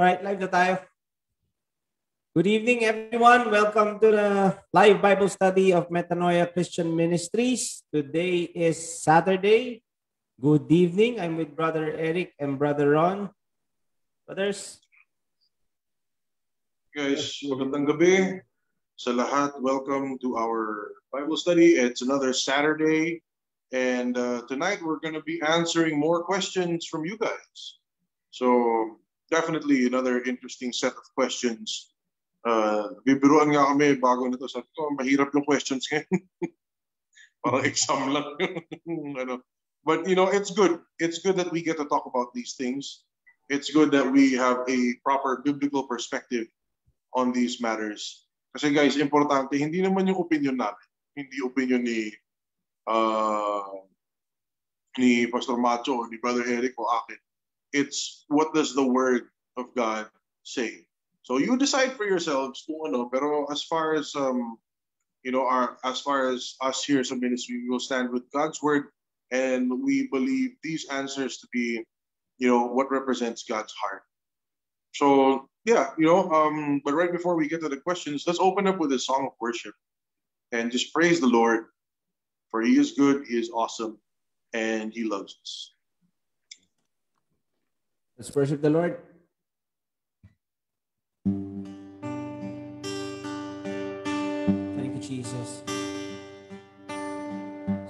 Alright, live na tayo. Good evening, everyone. Welcome to the live Bible study of Metanoia Christian Ministries. Today is Saturday. Good evening. I'm with Brother Eric and Brother Ron. Brothers. Guys, magandang gabi sa lahat. Welcome to our Bible study. It's another Saturday. And uh, tonight we're going to be answering more questions from you guys. So definitely another interesting set of questions. Uh, bibiruan nga kami bago nito. Sabi ko, mahirap yung questions ngayon. Parang exam lang. ano. But you know, it's good. It's good that we get to talk about these things. It's good that we have a proper biblical perspective on these matters. Kasi guys, importante, hindi naman yung opinion namin. Hindi opinion ni uh, ni Pastor Macho, ni Brother Eric o akin it's what does the word of God say. So you decide for yourselves kung ano, pero as far as um, you know, our as far as us here as a ministry, we will stand with God's word and we believe these answers to be, you know, what represents God's heart. So yeah, you know, um, but right before we get to the questions, let's open up with a song of worship and just praise the Lord, for He is good, He is awesome, and He loves us. Let's worship the Lord. Thank you, Jesus.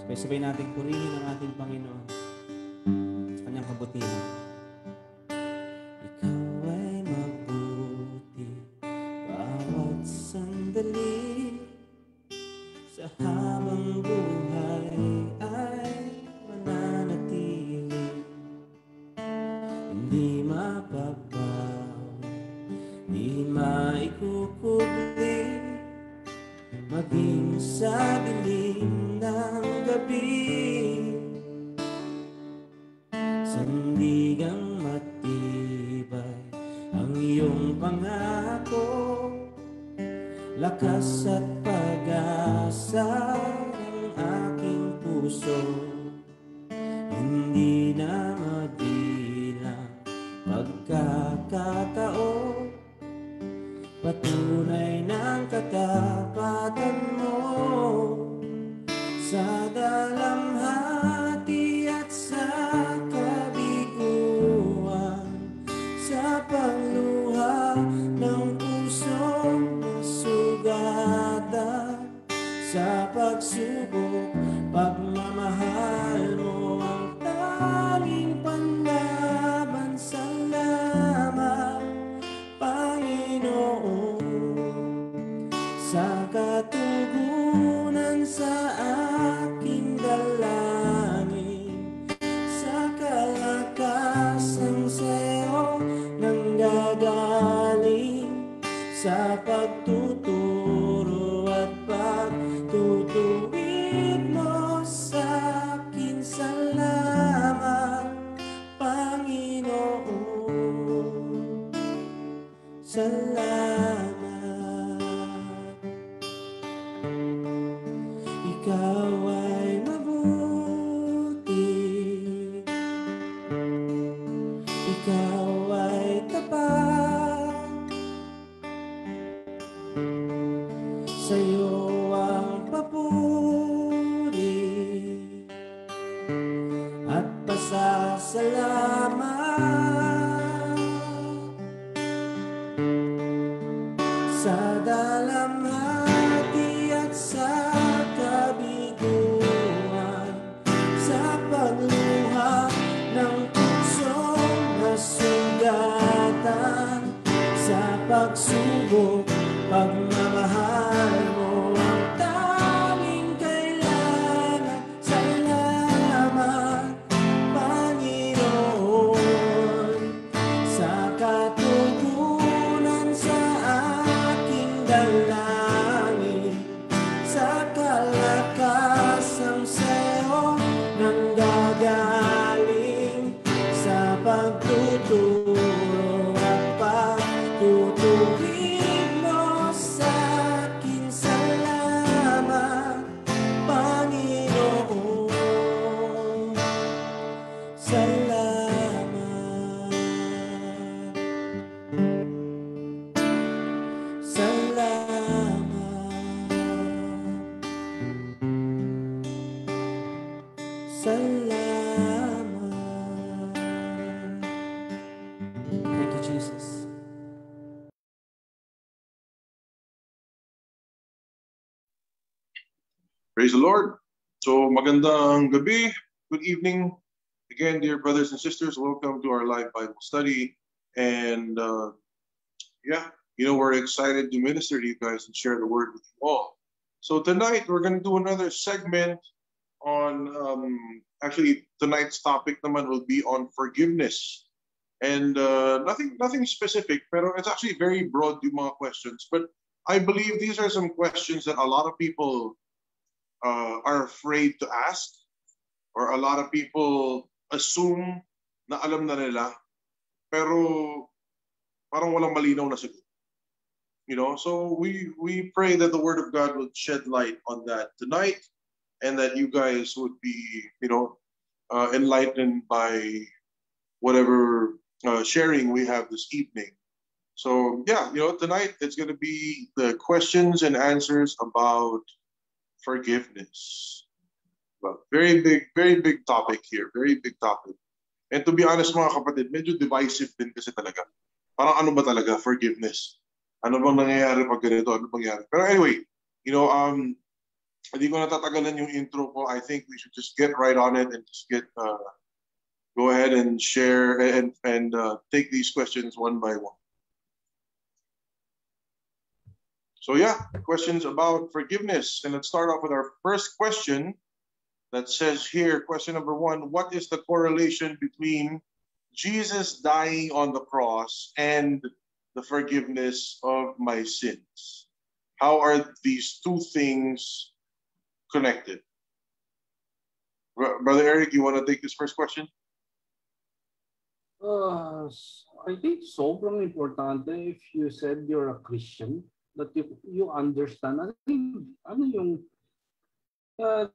Sabay-sabay natin purihin ang ating Panginoon sa kanyang kabutihan. Praise the Lord. So magandang gabi, good evening. Again, dear brothers and sisters, welcome to our live Bible study. And uh, yeah, you know, we're excited to minister to you guys and share the word with you all. So tonight we're going to do another segment on, um, actually tonight's topic naman will be on forgiveness. And uh, nothing nothing specific, pero it's actually very broad yung mga questions. But I believe these are some questions that a lot of people uh, are afraid to ask or a lot of people assume na alam na nila pero parang walang malinaw na sagot. You know, so we we pray that the word of God will shed light on that tonight and that you guys would be, you know, uh, enlightened by whatever uh, sharing we have this evening. So yeah, you know, tonight it's going to be the questions and answers about forgiveness. Well, very big, very big topic here. Very big topic. And to be honest mga kapatid, medyo divisive din kasi talaga. Parang ano ba talaga forgiveness? Ano bang nangyayari pag ganito? Ano bang nangyayari? Pero anyway, you know, um, hindi ko natatagalan yung intro ko. I think we should just get right on it and just get, uh, go ahead and share and, and uh, take these questions one by one. So yeah, questions about forgiveness. And let's start off with our first question that says here, question number one, what is the correlation between Jesus dying on the cross and the forgiveness of my sins? How are these two things connected? Brother Eric, you want to take this first question? Uh, I think sobrang importante if you said you're a Christian that you you understand ano yung ano yung uh,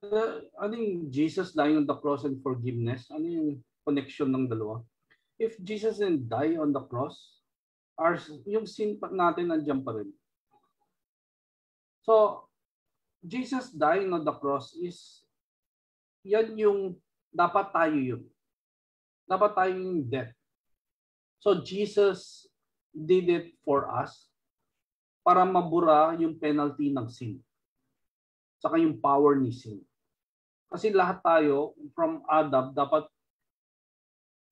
ano yung Jesus dying on the cross and forgiveness? Ano yung connection ng dalawa? If Jesus didn't die on the cross our yung sin natin nandiyan pa rin. So Jesus dying on the cross is yan yung dapat tayo yun. Dapat tayo yung death. So Jesus did it for us para mabura yung penalty ng sin. Saka yung power ni sin. Kasi lahat tayo from Adam dapat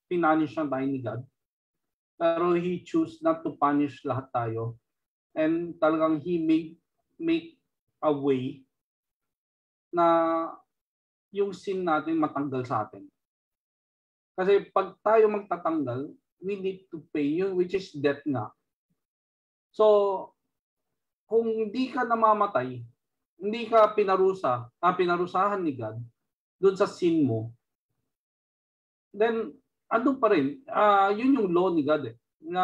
pinanish na tayo ni God. Pero He choose not to punish lahat tayo. And talagang He made make a way na yung sin natin matanggal sa atin. Kasi pag tayo magtatanggal, we need to pay yun, which is debt nga. So, kung hindi ka namamatay, hindi ka pinarusa, ah, pinarusahan ni God doon sa sin mo, then ano pa rin, ah yun yung law ni God eh, na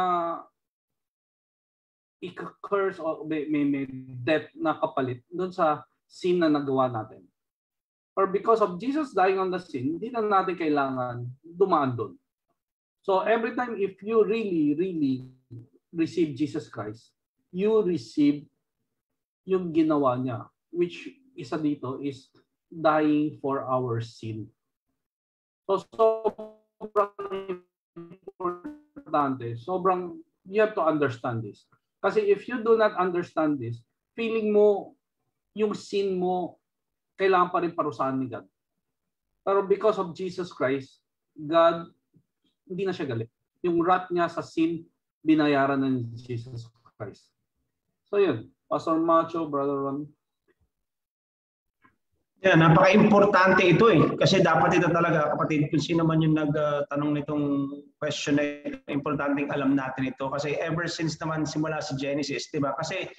i-curse o may, may, may debt na kapalit doon sa sin na nagawa natin. Or because of Jesus dying on the sin, hindi na natin kailangan dumaan doon. So every time if you really, really receive Jesus Christ, you receive yung ginawa niya, which isa dito is dying for our sin. So sobrang importante, sobrang, you have to understand this. Kasi if you do not understand this, feeling mo yung sin mo kailangan pa rin parusahan ni God. Pero because of Jesus Christ, God, hindi na siya galit. Yung wrath niya sa sin, binayaran na ni Jesus Christ. So yun, Pastor Macho, Brother Ron. Yeah, napaka-importante ito eh. Kasi dapat ito talaga, kapatid, kung sino man yung nagtanong nitong question na ito, alam natin ito. Kasi ever since naman simula si Genesis, di ba? Kasi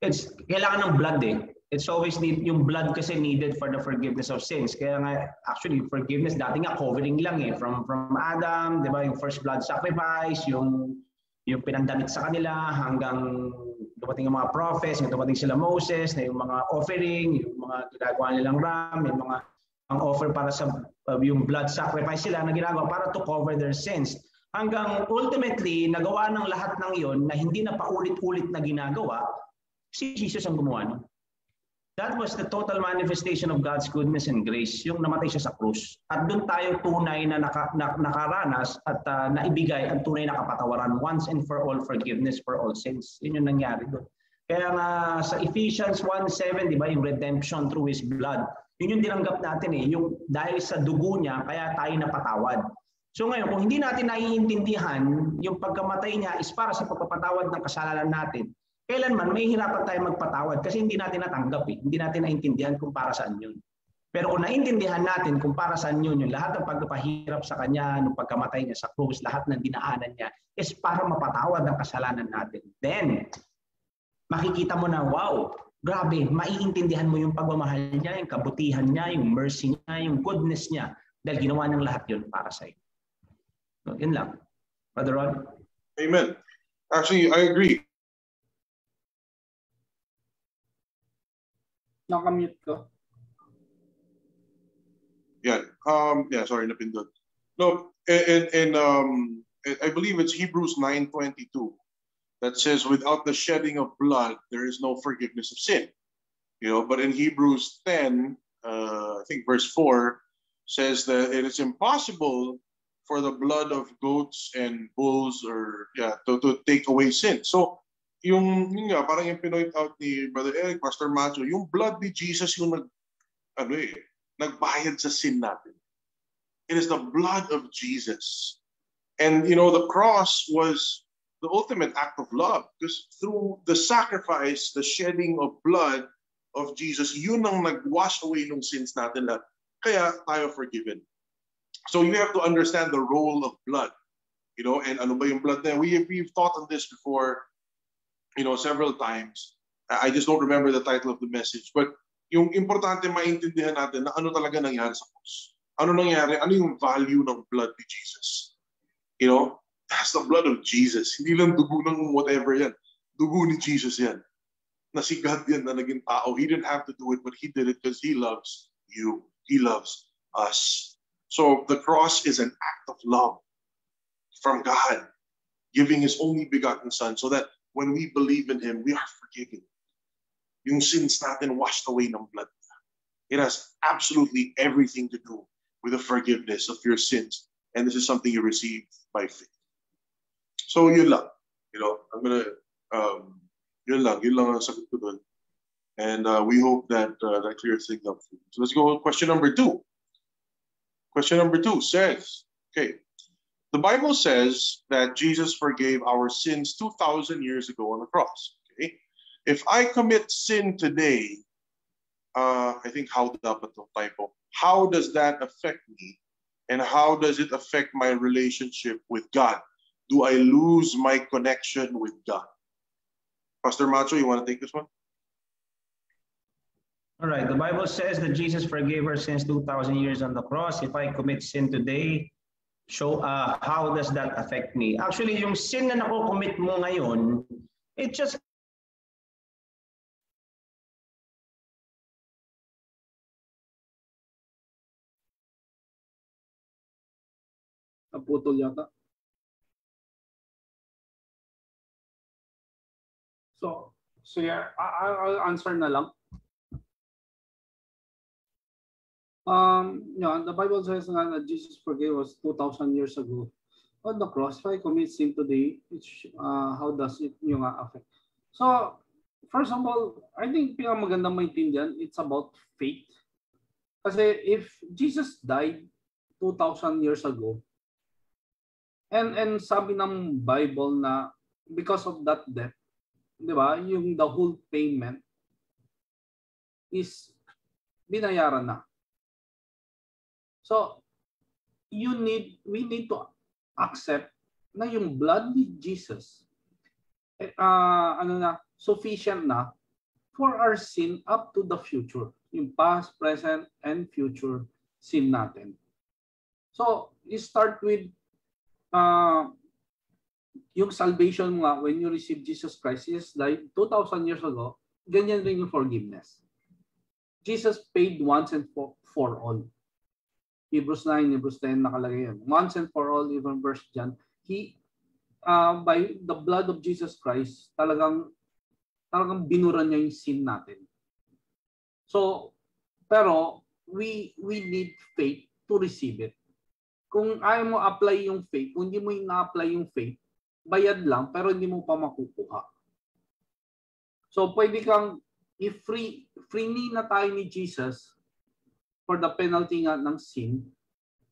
it's, kailangan ng blood eh. It's always need, yung blood kasi needed for the forgiveness of sins. Kaya nga, actually, forgiveness dati nga covering lang eh. From, from Adam, di ba? Yung first blood sacrifice, yung yung pinandamit sa kanila hanggang dumating yung mga prophets, yung dumating sila Moses, na yung mga offering, yung mga ginagawa nilang ram, yung mga ang offer para sa uh, yung blood sacrifice sila na ginagawa para to cover their sins. Hanggang ultimately, nagawa ng lahat ng iyon na hindi na paulit-ulit na ginagawa, si Jesus ang gumawa nun. That was the total manifestation of God's goodness and grace, yung namatay siya sa krus. At doon tayo tunay na, naka, na nakaranas at uh, naibigay ang tunay na kapatawaran, once and for all forgiveness for all sins. Yun yung nangyari doon. Kaya nga sa Ephesians 1.7, di ba, yung redemption through His blood, yun yung dinanggap natin eh, yung dahil sa dugo niya, kaya tayo napatawad. So ngayon, kung hindi natin naiintindihan, yung pagkamatay niya is para sa pagpapatawad ng kasalanan natin, kailanman may hirapan tayo magpatawad kasi hindi natin natanggap eh. Hindi natin naintindihan kung para saan yun. Pero kung naintindihan natin kung para saan yun, yung lahat ng pagpapahirap sa kanya, nung pagkamatay niya sa krus, lahat ng dinaanan niya, is para mapatawad ang kasalanan natin. Then, makikita mo na, wow, grabe, maiintindihan mo yung pagmamahal niya, yung kabutihan niya, yung mercy niya, yung goodness niya, dahil ginawa ng lahat yun para sa iyo. So, yun lang. Brother Rod? Amen. Actually, I agree. Nakamute ko. Yeah. Um, yeah, sorry, napindot. No, and, and um, I believe it's Hebrews 9.22 that says, without the shedding of blood, there is no forgiveness of sin. You know, but in Hebrews 10, uh, I think verse 4 says that it is impossible for the blood of goats and bulls or yeah to, to take away sin. So yung, yung nga, parang yung pinoint out ni Brother Eric, Pastor Macho, yung blood ni Jesus yung nag, ano eh, nagbayad sa sin natin. It is the blood of Jesus. And, you know, the cross was the ultimate act of love because through the sacrifice, the shedding of blood of Jesus, yun ang nag-wash away ng sins natin lahat. Kaya tayo forgiven. So you have to understand the role of blood. You know, and ano ba yung blood na? We, we've taught on this before you know, several times. I just don't remember the title of the message. But yung importante maintindihan natin na ano talaga nangyari sa cross. Ano nangyari? Ano yung value ng blood ni Jesus? You know, that's the blood of Jesus. Hindi lang dugo ng whatever yan. Dugo ni Jesus yan. Na si God yan na naging tao. He didn't have to do it, but He did it because He loves you. He loves us. So the cross is an act of love from God, giving His only begotten Son so that when we believe in Him, we are forgiven. Yung sins natin washed away ng blood. It has absolutely everything to do with the forgiveness of your sins. And this is something you receive by faith. So yun lang. You know, I'm gonna, um, yun lang. Yun lang ang sagot ko dun. And uh, we hope that uh, that clears things up. So let's go question number two. Question number two says, okay, the Bible says that Jesus forgave our sins 2,000 years ago on the cross. Okay? If I commit sin today, uh, I think how dapat typo. How does that affect me? And how does it affect my relationship with God? Do I lose my connection with God? Pastor Macho, you want to take this one? All right. The Bible says that Jesus forgave our sins 2,000 years on the cross. If I commit sin today, So, uh, how does that affect me? Actually, yung sin na nakukommit mo ngayon, it just Naputol yata. So, so yeah, I'll answer na lang. Um, yeah, the Bible says that Jesus forgave us 2,000 years ago. On the cross, if I commit sin today, which, uh, how does it yung uh, affect? So, first of all, I think pinakamagandang maintindihan, it's about faith. Kasi if Jesus died 2,000 years ago, and and sabi ng Bible na because of that death, di ba, yung the whole payment is binayaran na. So, you need, we need to accept na yung blood ni Jesus, uh, ano na, sufficient na for our sin up to the future. Yung past, present, and future sin natin. So, you start with uh, yung salvation mo nga, when you receive Jesus Christ, Jesus died 2,000 years ago, ganyan rin yung forgiveness. Jesus paid once and for, for all. Hebrews 9, Hebrews 10 nakalagay yan. Once and for all, even verse dyan, he, uh, by the blood of Jesus Christ, talagang, talagang binuran niya yung sin natin. So, pero we we need faith to receive it. Kung ayaw mo apply yung faith, kung hindi mo ina-apply yung faith, bayad lang pero hindi mo pa makukuha. So pwede kang i-free free na tayo ni Jesus for the penalty nga ng sin,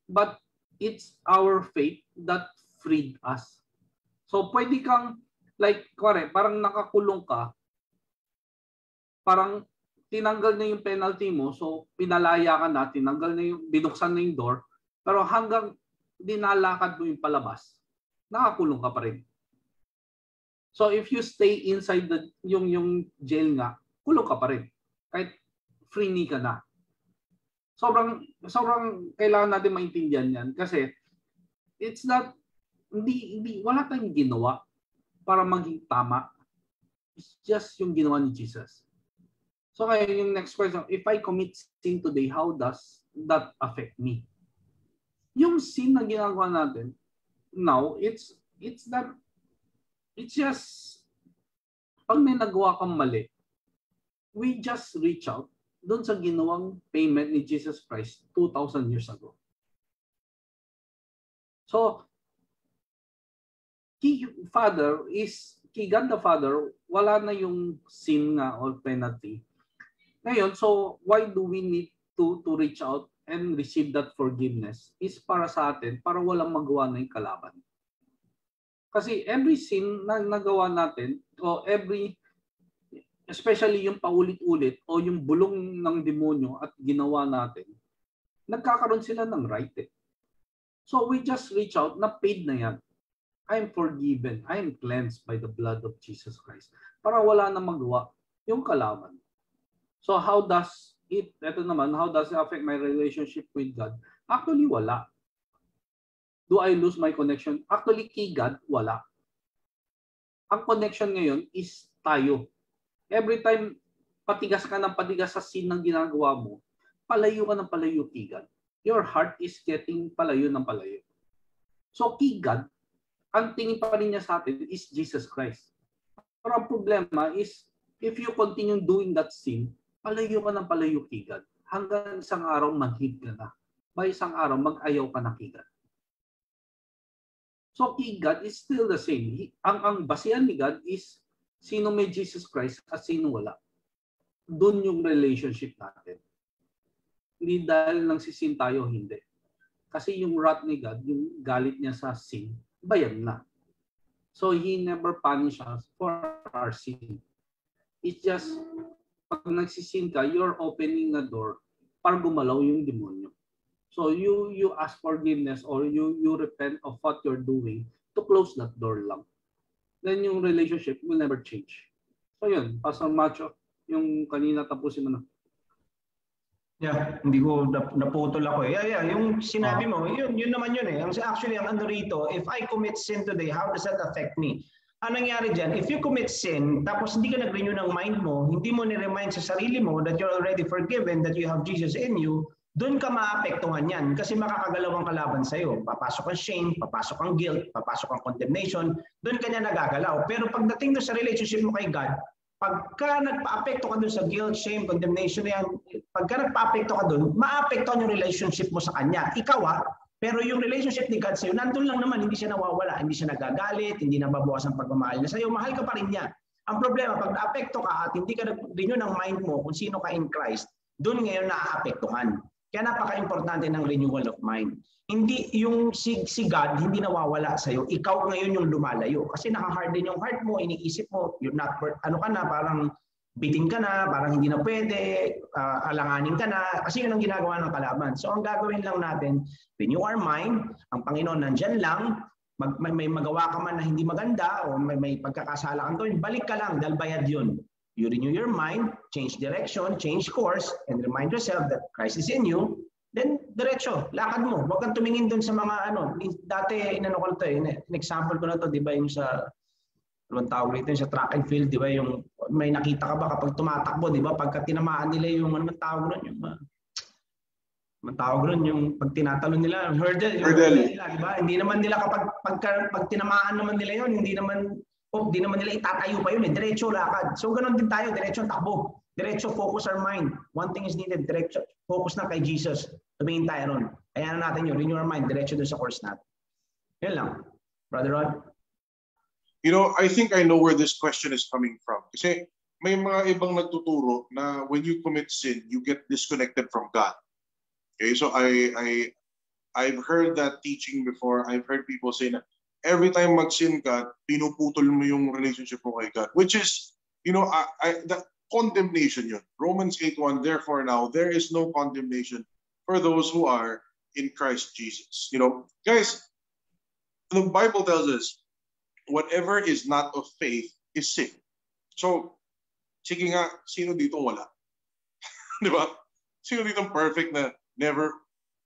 but it's our faith that freed us. So pwede kang like kore, parang nakakulong ka, parang tinanggal na yung penalty mo, so pinalaya ka na, tinanggal na yung, binuksan na yung door, pero hanggang dinalakad mo yung palabas, nakakulong ka pa rin. So if you stay inside the yung yung jail nga, kulong ka pa rin. Kahit free ka na. Sobrang sobrang kailangan natin maintindihan 'yan kasi it's not hindi hindi wala tayong ginawa para maging tama. It's just yung ginawa ni Jesus. So kaya yung next question, if I commit sin today, how does that affect me? Yung sin na ginagawa natin, now, it's it's that It's just, pag may nagawa kang mali, we just reach out doon sa ginawang payment ni Jesus Christ 2,000 years ago. So, key Father is, key God the Father, wala na yung sin nga or penalty. Ngayon, so why do we need to to reach out and receive that forgiveness is para sa atin, para walang magawa na yung kalaban. Kasi every sin na nagawa natin, o every, especially yung paulit-ulit, o yung bulong ng demonyo at ginawa natin, nagkakaroon sila ng right eh. So we just reach out na paid na yan. I am forgiven. I am cleansed by the blood of Jesus Christ. Para wala na magawa yung kalaban. So how does it, eto naman, how does it affect my relationship with God? Actually, wala. Do I lose my connection? Actually, kay God, wala. Ang connection ngayon is tayo. Every time patigas ka ng patigas sa sin ng ginagawa mo, palayo ka ng palayo kay God. Your heart is getting palayo ng palayo. So kay God, ang tingin pa rin niya sa atin is Jesus Christ. Pero ang problema is, if you continue doing that sin, palayo ka ng palayo kay God. Hanggang isang araw manhid ka na. By isang araw, mag-ayaw ka na kay God. So key God is still the same. Ang, ang basihan ni God is sino may Jesus Christ at sino wala. Doon yung relationship natin. Hindi dahil nang sisin tayo, hindi. Kasi yung wrath ni God, yung galit niya sa sin, bayan na. So He never punish us for our sin. It's just, pag nagsisin ka, you're opening a door para gumalaw yung demonyo. So you you ask forgiveness or you you repent of what you're doing to close that door lang. Then yung relationship will never change. So yun, Pastor Macho, yung kanina tapusin mo na. Yeah, hindi ko naputol ako eh. Yeah, yeah, yung sinabi mo, yun, yun naman yun eh. Actually ang ano rito, if I commit sin today, how does that affect me? Ang nangyari dyan, if you commit sin, tapos hindi ka nag-renew ng mind mo, hindi mo ni-remind sa sarili mo that you're already forgiven, that you have Jesus in you, doon ka maapektuhan yan kasi makakagalaw ang kalaban sa'yo. Papasok ang shame, papasok ang guilt, papasok ang condemnation, doon ka niya nagagalaw. Pero pagdating doon sa relationship mo kay God, pagka nagpa-apekto ka doon sa guilt, shame, condemnation yan, pagka nagpa-apekto ka doon, maapektuhan yung relationship mo sa Kanya. Ikaw ah, pero yung relationship ni God sa'yo, nandun lang naman, hindi siya nawawala, hindi siya nagagalit, hindi nababawas ang pagmamahal niya sa'yo, mahal ka pa rin niya. Ang problema, pag naapekto ka at hindi ka renew ng mind mo kung sino ka in Christ, doon ngayon naaapektuhan. Kaya napaka-importante ng renewal of mind. Hindi yung si, si God hindi nawawala sa iyo. Ikaw ngayon yung lumalayo kasi naka-harden yung heart mo, iniisip mo, you're not ano ka na, parang bitin ka na, parang hindi na pwede, uh, alanganin ka na, kasi yun ang ginagawa ng kalaban. So ang gagawin lang natin, renew our mind, ang Panginoon nandyan lang, mag, may, may magawa ka man na hindi maganda o may, may pagkakasala kang gawin, balik ka lang dahil bayad yun. You renew your mind, change direction, change course, and remind yourself that Christ is in you, then diretso, lakad mo. Huwag kang tumingin dun sa mga ano, dati inano ko to eh, in example ko na to, di ba yung sa anong tawag nito sa track and field, di ba yung may nakita ka ba kapag tumatakbo, di ba? Pagka tinamaan nila yung ano tawag nun, yung uh, tawag nun, yung pag tinatalon nila, hurdle, hurdle. nila, di ba? Hindi naman nila kapag pag, pag tinamaan naman nila yon, hindi naman o di naman nila itatayo pa yun eh, diretso lakad. So ganun din tayo, diretso takbo. Diretso focus our mind. One thing is needed, diretso focus na kay Jesus. Tumingin tayo ron. Kaya na natin yun, renew our mind, diretso dun sa course natin. Yun lang. Brother Rod? You know, I think I know where this question is coming from. Kasi may mga ibang nagtuturo na when you commit sin, you get disconnected from God. Okay, so I I I've heard that teaching before. I've heard people say na every time mag-sin ka, pinuputol mo yung relationship mo kay God, which is, you know, I, I that condemnation yun. Romans 8:1 therefore now there is no condemnation for those who are in Christ Jesus. You know, guys, the Bible tells us whatever is not of faith is sin. So, sige nga, sino dito wala? Di ba? Sino dito perfect na never,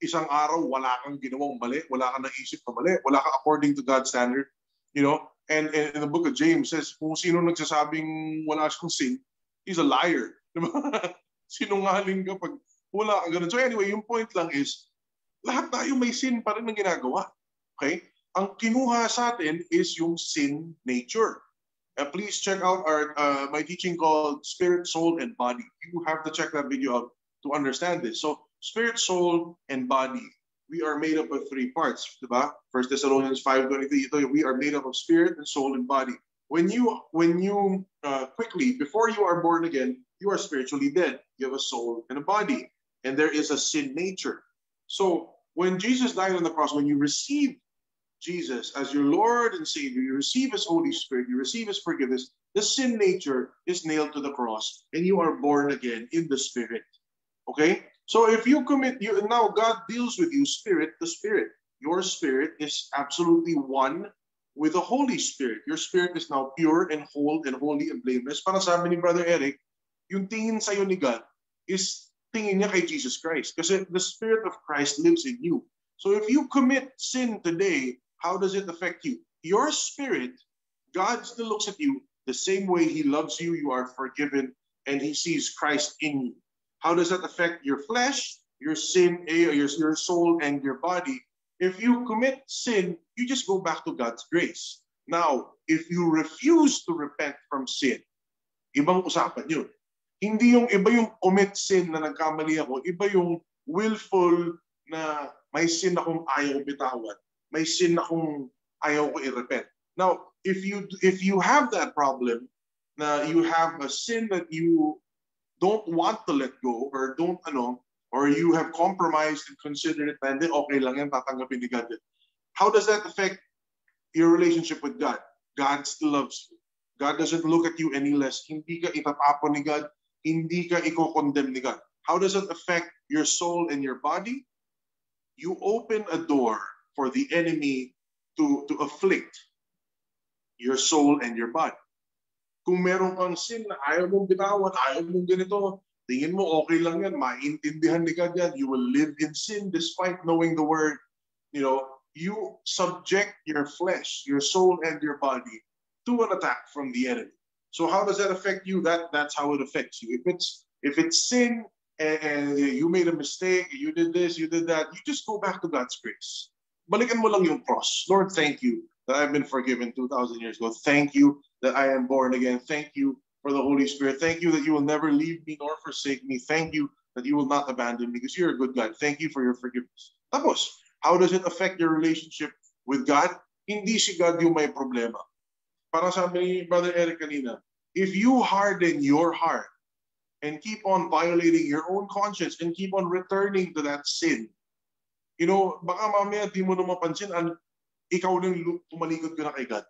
isang araw, wala kang ginawang mali, wala kang naisip na mali, wala kang according to God's standard, you know? And, and in the book of James says, kung sino nagsasabing wala siyang sin, he's a liar. Di ba? Sinungaling ka pag wala kang ganun. So anyway, yung point lang is, lahat tayo may sin pa rin ang ginagawa. Okay? Ang kinuha sa atin is yung sin nature. Uh, please check out our uh, my teaching called Spirit, Soul, and Body. You have to check that video out to understand this. So, spirit, soul, and body. We are made up of three parts, diba? First Thessalonians 5:23. We are made up of spirit and soul and body. When you when you uh, quickly before you are born again, you are spiritually dead. You have a soul and a body, and there is a sin nature. So when Jesus died on the cross, when you receive Jesus as your Lord and Savior, you receive His Holy Spirit, you receive His forgiveness, the sin nature is nailed to the cross, and you are born again in the Spirit. Okay? So if you commit, you now God deals with you spirit to spirit. Your spirit is absolutely one with the Holy Spirit. Your spirit is now pure and whole and holy and blameless. Para sabi ni Brother Eric, yung tingin sa'yo ni God is tingin niya kay Jesus Christ. Kasi the Spirit of Christ lives in you. So if you commit sin today, how does it affect you? Your spirit, God still looks at you the same way He loves you, you are forgiven, and He sees Christ in you. How does that affect your flesh, your sin, your, your soul, and your body? If you commit sin, you just go back to God's grace. Now, if you refuse to repent from sin, ibang usapan yun. Hindi yung iba yung commit sin na nagkamali ako, iba yung willful na may sin akong ayaw bitawan may sin akong ayaw ko i-repent. Now, if you if you have that problem, na you have a sin that you don't want to let go or don't ano, or you have compromised and considered it then okay lang yan, tatanggapin ni God. How does that affect your relationship with God? God still loves you. God doesn't look at you any less. Hindi ka itatapon ni God. Hindi ka i-condemn ni God. How does it affect your soul and your body? You open a door for the enemy to, to afflict your soul and your body. Kung meron kang sin na ayaw mong bitawan, ayaw mong ganito, tingin mo okay lang yan, maintindihan ni God yan, you will live in sin despite knowing the word. You know, you subject your flesh, your soul, and your body to an attack from the enemy. So how does that affect you? That that's how it affects you. If it's if it's sin and, and you made a mistake, you did this, you did that, you just go back to God's grace. balikan mo lang yung cross. Lord, thank you that I've been forgiven 2,000 years ago. Thank you that I am born again. Thank you for the Holy Spirit. Thank you that you will never leave me nor forsake me. Thank you that you will not abandon me because you're a good God. Thank you for your forgiveness. Tapos, how does it affect your relationship with God? Hindi si God yung may problema. Para sabi ni Brother Eric kanina, if you harden your heart and keep on violating your own conscience and keep on returning to that sin, You know, baka mamaya di mo na mapansin, an, ikaw lang tumalikod ka na kay God.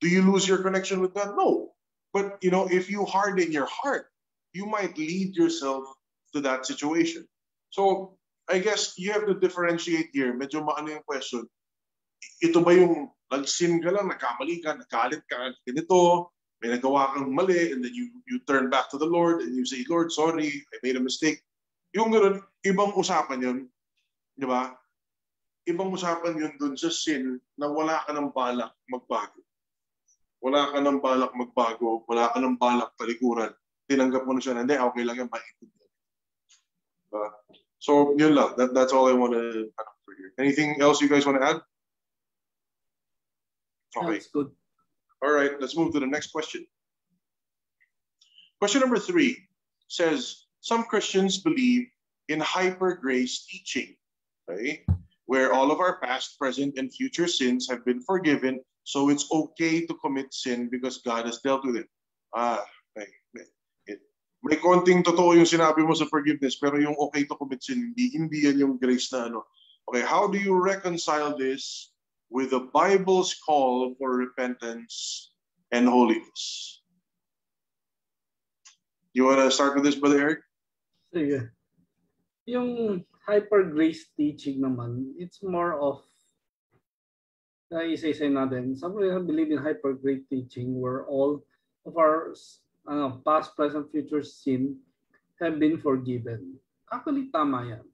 Do you lose your connection with God? No. But, you know, if you harden your heart, you might lead yourself to that situation. So, I guess you have to differentiate here. Medyo maano yung question. Ito ba yung nag-sin ka lang, nagkamali ka, nagalit ka, ganito, may nagawa kang mali, and then you, you turn back to the Lord and you say, Lord, sorry, I made a mistake. Yung gano'n, ibang usapan yun. Di ba? Ibang usapan yun dun sa sin na wala ka ng balak magbago. Wala ka ng balak magbago, wala ka ng balak talikuran. Tinanggap mo na siya na, hindi, okay lang yan, maintindihan. Diba? So, yun lang. That, that's all I want to add for here. Anything else you guys want to add? Okay. That's good. All right, let's move to the next question. Question number three. says some Christians believe in hyper grace teaching, okay? Where all of our past, present, and future sins have been forgiven, so it's okay to commit sin because God has dealt with it. Ah, okay. It, may konting totoo yung sinabi mo sa forgiveness, pero yung okay to commit sin, hindi, hindi yan yung grace na ano. Okay, how do you reconcile this with the Bible's call for repentance and holiness? You want to start with this, Brother Eric? Sige. Yung hyper grace teaching naman, it's more of na isa-isa natin. Some people believe in hyper grace teaching where all of our ano, past, present, future sin have been forgiven. Actually, tama yan.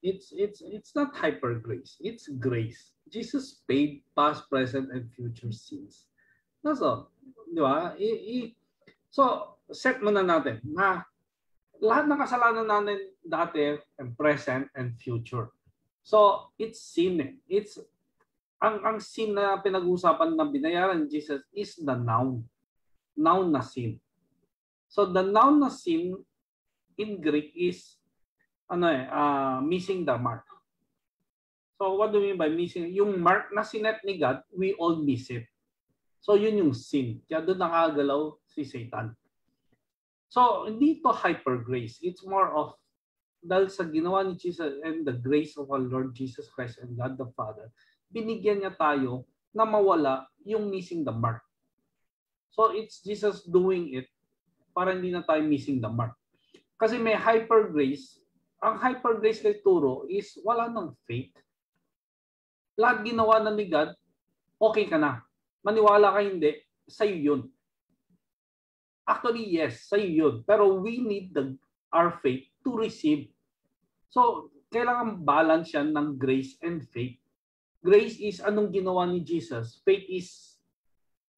It's, it's, it's not hyper grace. It's grace. Jesus paid past, present, and future sins. That's all. Di ba? I, I, so, set muna natin na lahat ng kasalanan natin dati and present and future. So, it's sin. eh. It's ang ang sin na pinag-uusapan na binayaran Jesus is the noun. Noun na sin. So the noun na sin in Greek is ano eh, uh, missing the mark. So what do you mean by missing? Yung mark na sinet ni God, we all miss it. So yun yung sin. Kaya doon nakagalaw si Satan. So, hindi to hyper grace. It's more of dahil sa ginawa ni Jesus and the grace of our Lord Jesus Christ and God the Father, binigyan niya tayo na mawala yung missing the mark. So, it's Jesus doing it para hindi na tayo missing the mark. Kasi may hyper grace. Ang hyper grace kay Turo is wala ng faith. Lahat ginawa na ni God, okay ka na. Maniwala ka hindi, sa'yo yun. Actually, yes, sa'yo yun. Pero we need the, our faith to receive. So, kailangan balance yan ng grace and faith. Grace is anong ginawa ni Jesus. Faith is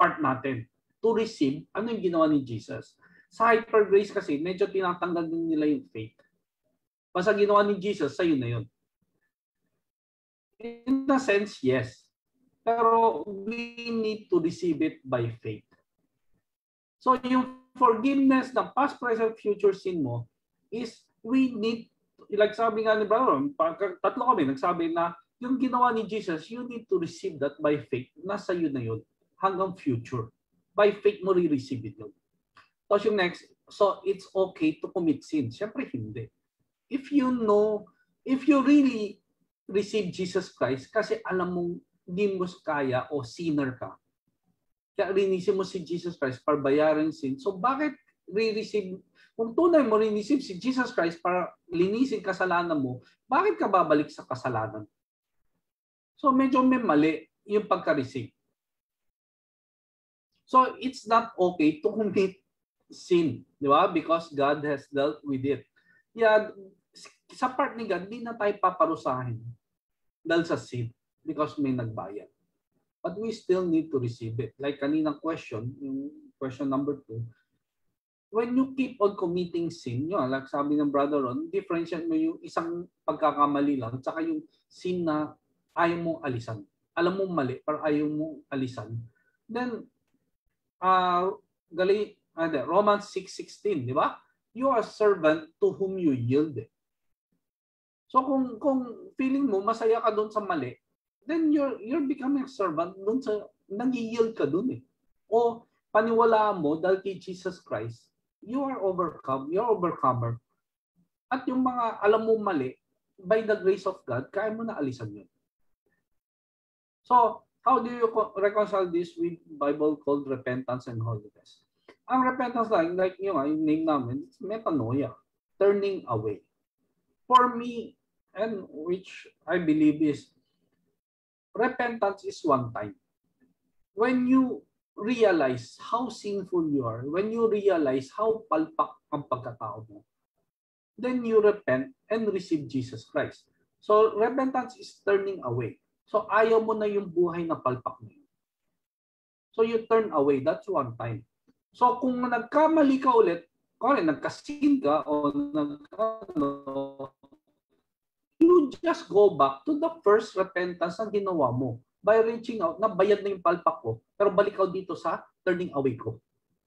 part natin. To receive, ano yung ginawa ni Jesus. Sa hyper grace kasi, medyo tinatanggal din nila yung faith. Basta ginawa ni Jesus, sa'yo na yun. In a sense, yes. Pero we need to receive it by faith. So yung forgiveness ng past, present, future sin mo is we need, like sabi nga ni Brother, tatlo kami nagsabi na yung ginawa ni Jesus, you need to receive that by faith. Nasa iyo na yun hanggang future. By faith mo re-receive it yun. Tapos yung next, so it's okay to commit sin. Siyempre hindi. If you know, if you really receive Jesus Christ, kasi alam mong hindi mo kaya o sinner ka, kaya mo si Jesus Christ para bayaran sin. So bakit re-receive, kung tunay mo re-receive si Jesus Christ para linisin kasalanan mo, bakit ka babalik sa kasalanan? So medyo may mali yung pagka-receive. So it's not okay to commit sin, di ba? Because God has dealt with it. Yeah, sa part ni God, hindi na tayo paparusahin dahil sa sin because may nagbayad. But we still need to receive it. Like kaninang question, yung question number two, when you keep on committing sin, yun, like sabi ng brother Ron, differentiate mo yung isang pagkakamali lang, tsaka yung sin na ayaw mong alisan. Alam mong mali, pero ayaw mong alisan. Then, uh, gali, uh, Romans 6.16, di ba? You are servant to whom you yield. So kung kung feeling mo masaya ka doon sa mali, then you're you're becoming a servant doon sa nag-yield ka doon eh. O paniwalaan mo dahil kay Jesus Christ, you are overcome, you're overcomer. At yung mga alam mo mali, by the grace of God, kaya mo na alisan yun. So, how do you reconcile this with Bible called repentance and holiness? Ang repentance lang, like yung, yung name namin, it's metanoia, turning away. For me, and which I believe is repentance is one time. When you realize how sinful you are, when you realize how palpak ang pagkatao mo, then you repent and receive Jesus Christ. So repentance is turning away. So ayaw mo na yung buhay na palpak mo. So you turn away. That's one time. So kung nagkamali ka ulit, kung nagkasin ka o nag, you just go back to the first repentance na ginawa mo by reaching out na bayad na yung palpak ko pero balik ako dito sa turning away ko.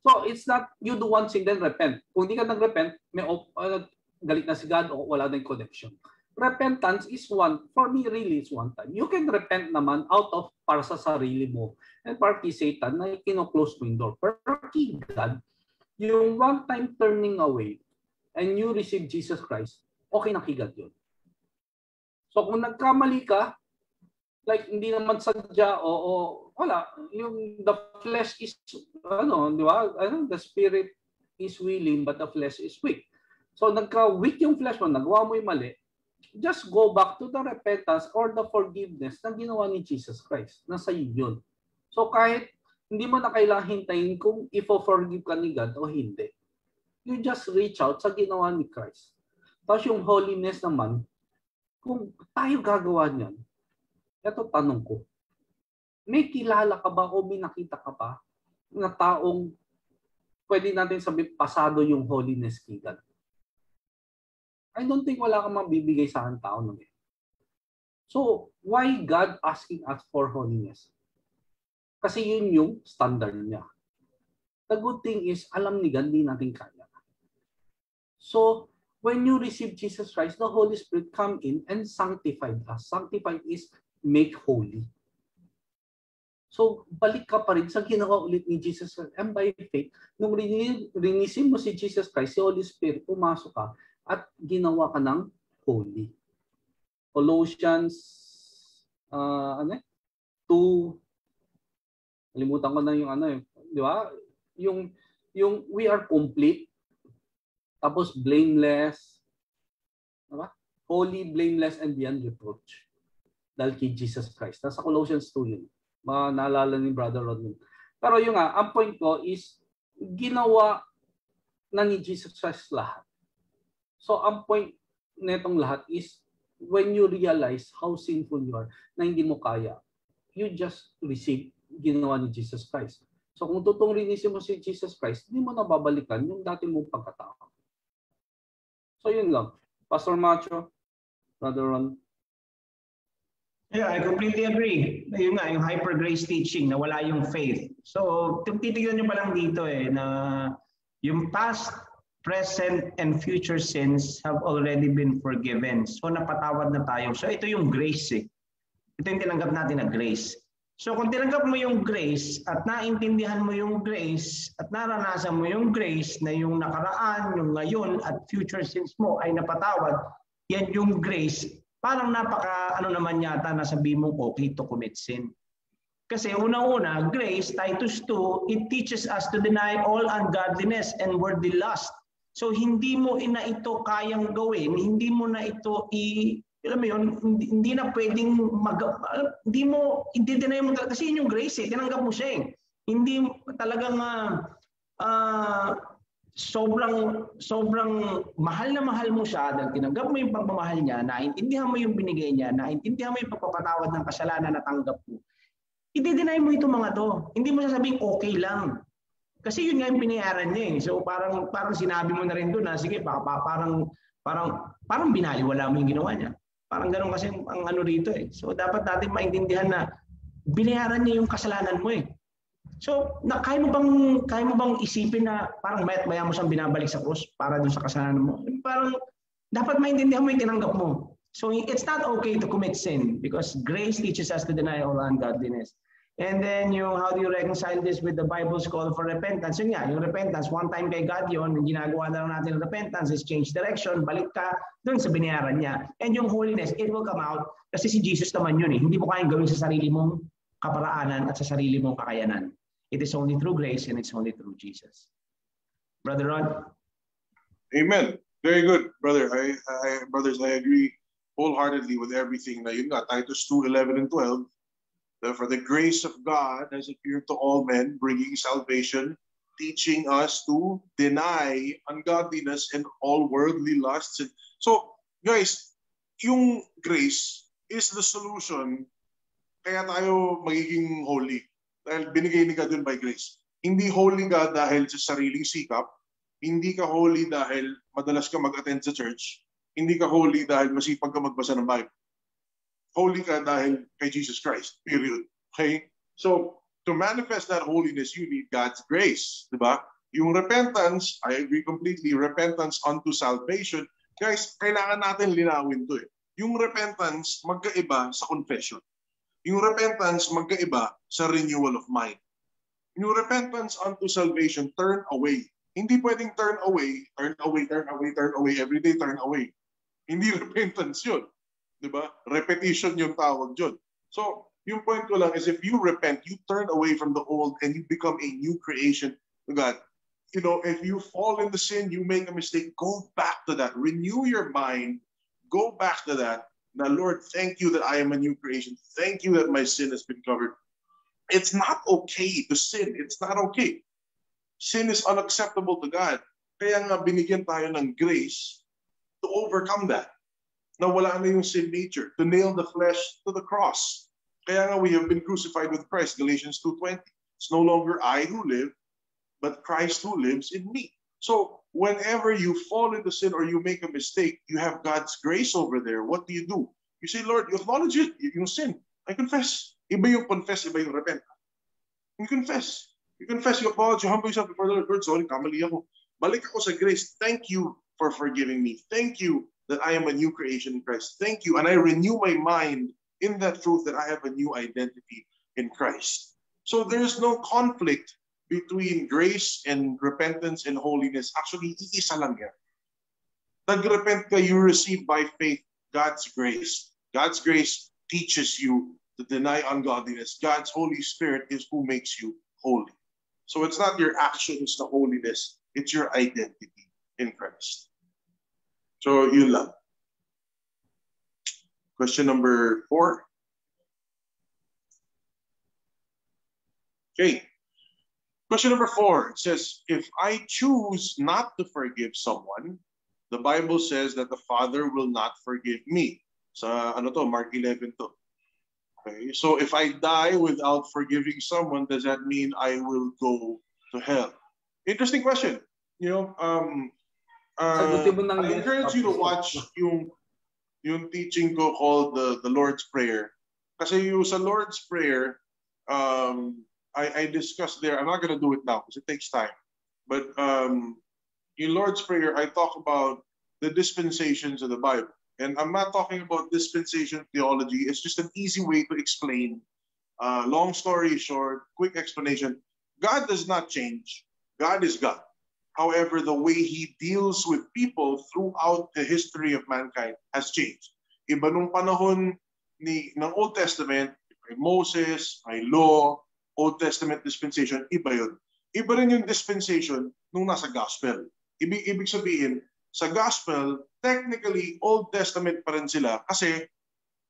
So it's not you do one sin then repent. Kung hindi ka nag-repent, may uh, galit na si God o wala na yung connection. Repentance is one, for me really is one time. You can repent naman out of para sa sarili mo and para kay Satan na kino-close mo yung door. Pero kay God, yung one time turning away and you receive Jesus Christ, okay na kay God yun. So kung nagkamali ka, like hindi naman sadya o, o wala, yung the flesh is ano, di ba? Ano, the spirit is willing but the flesh is weak. So nagka-weak yung flesh mo, nagawa mo yung mali, just go back to the repentance or the forgiveness na ginawa ni Jesus Christ. Nasa iyo yun. So kahit hindi mo na kailangan hintayin kung ifo-forgive ka ni God o hindi. You just reach out sa ginawa ni Christ. Tapos yung holiness naman, kung tayo gagawa niyan, ito tanong ko, may kilala ka ba o may nakita ka ba na taong pwede natin sabihin pasado yung holiness God? I don't think wala kang mabibigay sa akin tao nun eh. So, why God asking us for holiness? Kasi yun yung standard niya. The good thing is, alam ni God, hindi natin kaya. So, when you receive Jesus Christ, the Holy Spirit come in and sanctified us. Sanctified is make holy. So, balik ka pa rin sa ginawa ulit ni Jesus Christ. And by faith, nung rinisim mo si Jesus Christ, si Holy Spirit, pumasok ka, at ginawa ka ng holy. Colossians uh, ano 2 Limutan ko na yung ano eh, di ba? Yung yung we are complete tapos blameless di ba? Holy, blameless and beyond reproach. Dahil kay Jesus Christ. Nasa Colossians 2 yun. Mga naalala ni Brother Rodman. Pero yung nga, ang point ko is ginawa na ni Jesus Christ lahat. So ang point netong lahat is when you realize how sinful you are na hindi mo kaya, you just receive ginawa ni Jesus Christ. So kung totoong rinisin mo si Jesus Christ, hindi mo nababalikan yung dati mong pagkatao. So yun lang. Pastor Macho, Brother Ron. Yeah, I completely agree. Yung nga, yung hyper grace teaching na wala yung faith. So, titignan nyo pa lang dito eh na yung past present and future sins have already been forgiven. So napatawad na tayo. So ito yung grace eh. Ito yung tinanggap natin na grace. So kung tinanggap mo yung grace at naintindihan mo yung grace at naranasan mo yung grace na yung nakaraan, yung ngayon at future sins mo ay napatawad, yan yung grace. Parang napaka ano naman yata na sabi mo okay to commit sin. Kasi una-una, grace, Titus 2, it teaches us to deny all ungodliness and worldly lust So hindi mo ina ito kayang gawin, hindi mo na ito i alam mo yun, hindi, hindi na pwedeng mag hindi mo hindi deny mo kasi yun yung grace eh, tinanggap mo siya eh. Hindi talagang uh, sobrang sobrang mahal na mahal mo siya dahil tinanggap mo yung pagmamahal niya, naintindihan mo yung binigay niya, naintindihan mo yung pagpapatawad ng kasalanan na tanggap mo. I-deny mo itong mga to. Hindi mo sasabing okay lang. Kasi yun nga yung binayaran niya eh. So parang parang sinabi mo na rin doon na sige pa, pa, parang parang parang binaliwala mo yung ginawa niya. Parang ganoon kasi ang ano rito eh. So dapat natin maintindihan na binayaran niya yung kasalanan mo eh. So, na, kaya mo bang kaya mo bang isipin na parang mayat maya mo siyang binabalik sa krus para doon sa kasalanan mo? Parang dapat maintindihan mo yung tinanggap mo. So, it's not okay to commit sin because grace teaches us to deny all ungodliness. And then yung how do you reconcile this with the Bible's call for repentance? Yun nga, yung repentance, one time kay God yun, yung ginagawa na natin repentance is change direction, balik ka dun sa binayaran niya. And yung holiness, it will come out kasi si Jesus naman yun eh. Hindi mo kayang gawin sa sarili mong kaparaanan at sa sarili mong kakayanan. It is only through grace and it's only through Jesus. Brother Rod? Amen. Very good, brother. I, I brothers, I agree wholeheartedly with everything na yun nga, Titus 2, 11 and 12 For the grace of God has appeared to all men, bringing salvation, teaching us to deny ungodliness and all worldly lusts. So, guys, yung grace is the solution kaya tayo magiging holy. Dahil binigay ni God yun by grace. Hindi holy ka dahil sa sariling sikap. Hindi ka holy dahil madalas ka mag-attend sa church. Hindi ka holy dahil masipag ka magbasa ng Bible holy ka dahil kay Jesus Christ. Period. Okay? So, to manifest that holiness, you need God's grace. Di ba? Yung repentance, I agree completely, repentance unto salvation. Guys, kailangan natin linawin to eh. Yung repentance, magkaiba sa confession. Yung repentance, magkaiba sa renewal of mind. Yung repentance unto salvation, turn away. Hindi pwedeng turn away, turn away, turn away, turn away, every day turn away. Hindi repentance yun. Di ba? Repetition yung tawag yun. So, yung point ko lang is if you repent, you turn away from the old and you become a new creation to God. You know, if you fall into sin, you make a mistake, go back to that. Renew your mind. Go back to that. Now, Lord, thank you that I am a new creation. Thank you that my sin has been covered. It's not okay to sin. It's not okay. Sin is unacceptable to God. Kaya nga binigyan tayo ng grace to overcome that. Na wala na yung sin nature, to nail the flesh to the cross. Kaya nga we have been crucified with Christ, Galatians 2.20. It's no longer I who live, but Christ who lives in me. So whenever you fall into sin or you make a mistake, you have God's grace over there. What do you do? You say, Lord, you acknowledge it, yung sin. I confess. Iba yung confess, iba yung repent. You confess. You confess, you apologize, you humble yourself before the Lord. Lord, sorry, kamali ako. Balik ako sa grace. Thank you for forgiving me. Thank you that I am a new creation in Christ. Thank you. And I renew my mind in that truth that I have a new identity in Christ. So there's no conflict between grace and repentance and holiness. Actually, iisa lang yan. Nag-repent ka, you receive by faith God's grace. God's grace teaches you to deny ungodliness. God's Holy Spirit is who makes you holy. So it's not your actions the holiness, it's your identity in Christ. So yun lang. Question number four. Okay. Question number four says, if I choose not to forgive someone, the Bible says that the Father will not forgive me. Sa ano to, Mark 11 to. Okay, so if I die without forgiving someone, does that mean I will go to hell? Interesting question. You know, um, uh, Sagutin mo ng I encourage you to watch yung yung teaching ko called the the Lord's Prayer. Kasi yung sa Lord's Prayer, um, I, I discussed there. I'm not going to do it now because it takes time. But um, in Lord's Prayer, I talk about the dispensations of the Bible. And I'm not talking about dispensation theology. It's just an easy way to explain. Uh, long story short, quick explanation. God does not change. God is God. However, the way he deals with people throughout the history of mankind has changed. Iba nung panahon ni, ng Old Testament, may Moses, may law, Old Testament dispensation, iba yun. Iba rin yung dispensation nung nasa gospel. Ibig, ibig sabihin, sa gospel, technically, Old Testament pa rin sila kasi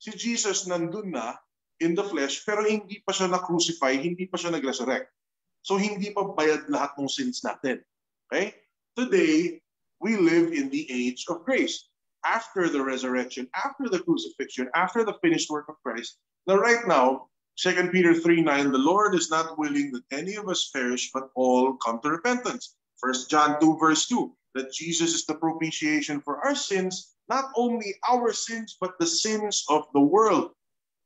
si Jesus nandun na in the flesh pero hindi pa siya na-crucify, hindi pa siya nag-resurrect. So hindi pa bayad lahat ng sins natin. Okay? Today, we live in the age of grace. After the resurrection, after the crucifixion, after the finished work of Christ, now right now, 2 Peter 3 9, the Lord is not willing that any of us perish, but all come to repentance. 1 John 2, verse 2, that Jesus is the propitiation for our sins, not only our sins, but the sins of the world.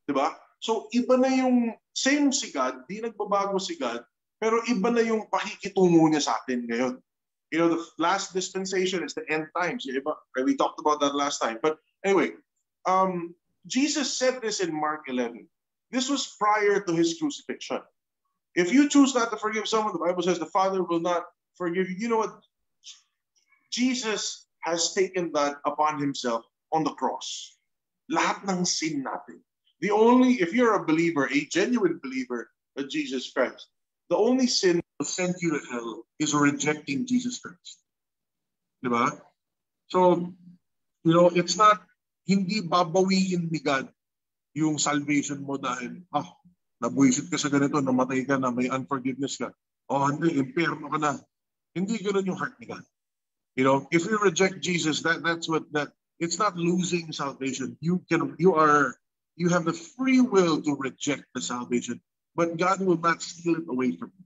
Diba? So, iba na yung same si God, di nagbabago si God, pero iba na yung pakikitungo niya sa atin ngayon. You know, the last dispensation is the end times. We talked about that last time. But anyway, um, Jesus said this in Mark 11. This was prior to his crucifixion. If you choose not to forgive someone, the Bible says the Father will not forgive you. You know what? Jesus has taken that upon himself on the cross. Lahat ng sin natin. The only, if you're a believer, a genuine believer of Jesus Christ, the only sin that sent you to hell is rejecting Jesus Christ. Diba? So, you know, it's not, hindi babawiin ni God yung salvation mo dahil, ah, nabuisit ka sa ganito, namatay ka na, may unforgiveness ka. O hindi, impyerno ka na. Hindi ganun yung heart ni God. You know, if you reject Jesus, that that's what that it's not losing salvation. You can you are you have the free will to reject the salvation, but God will not steal it away from you.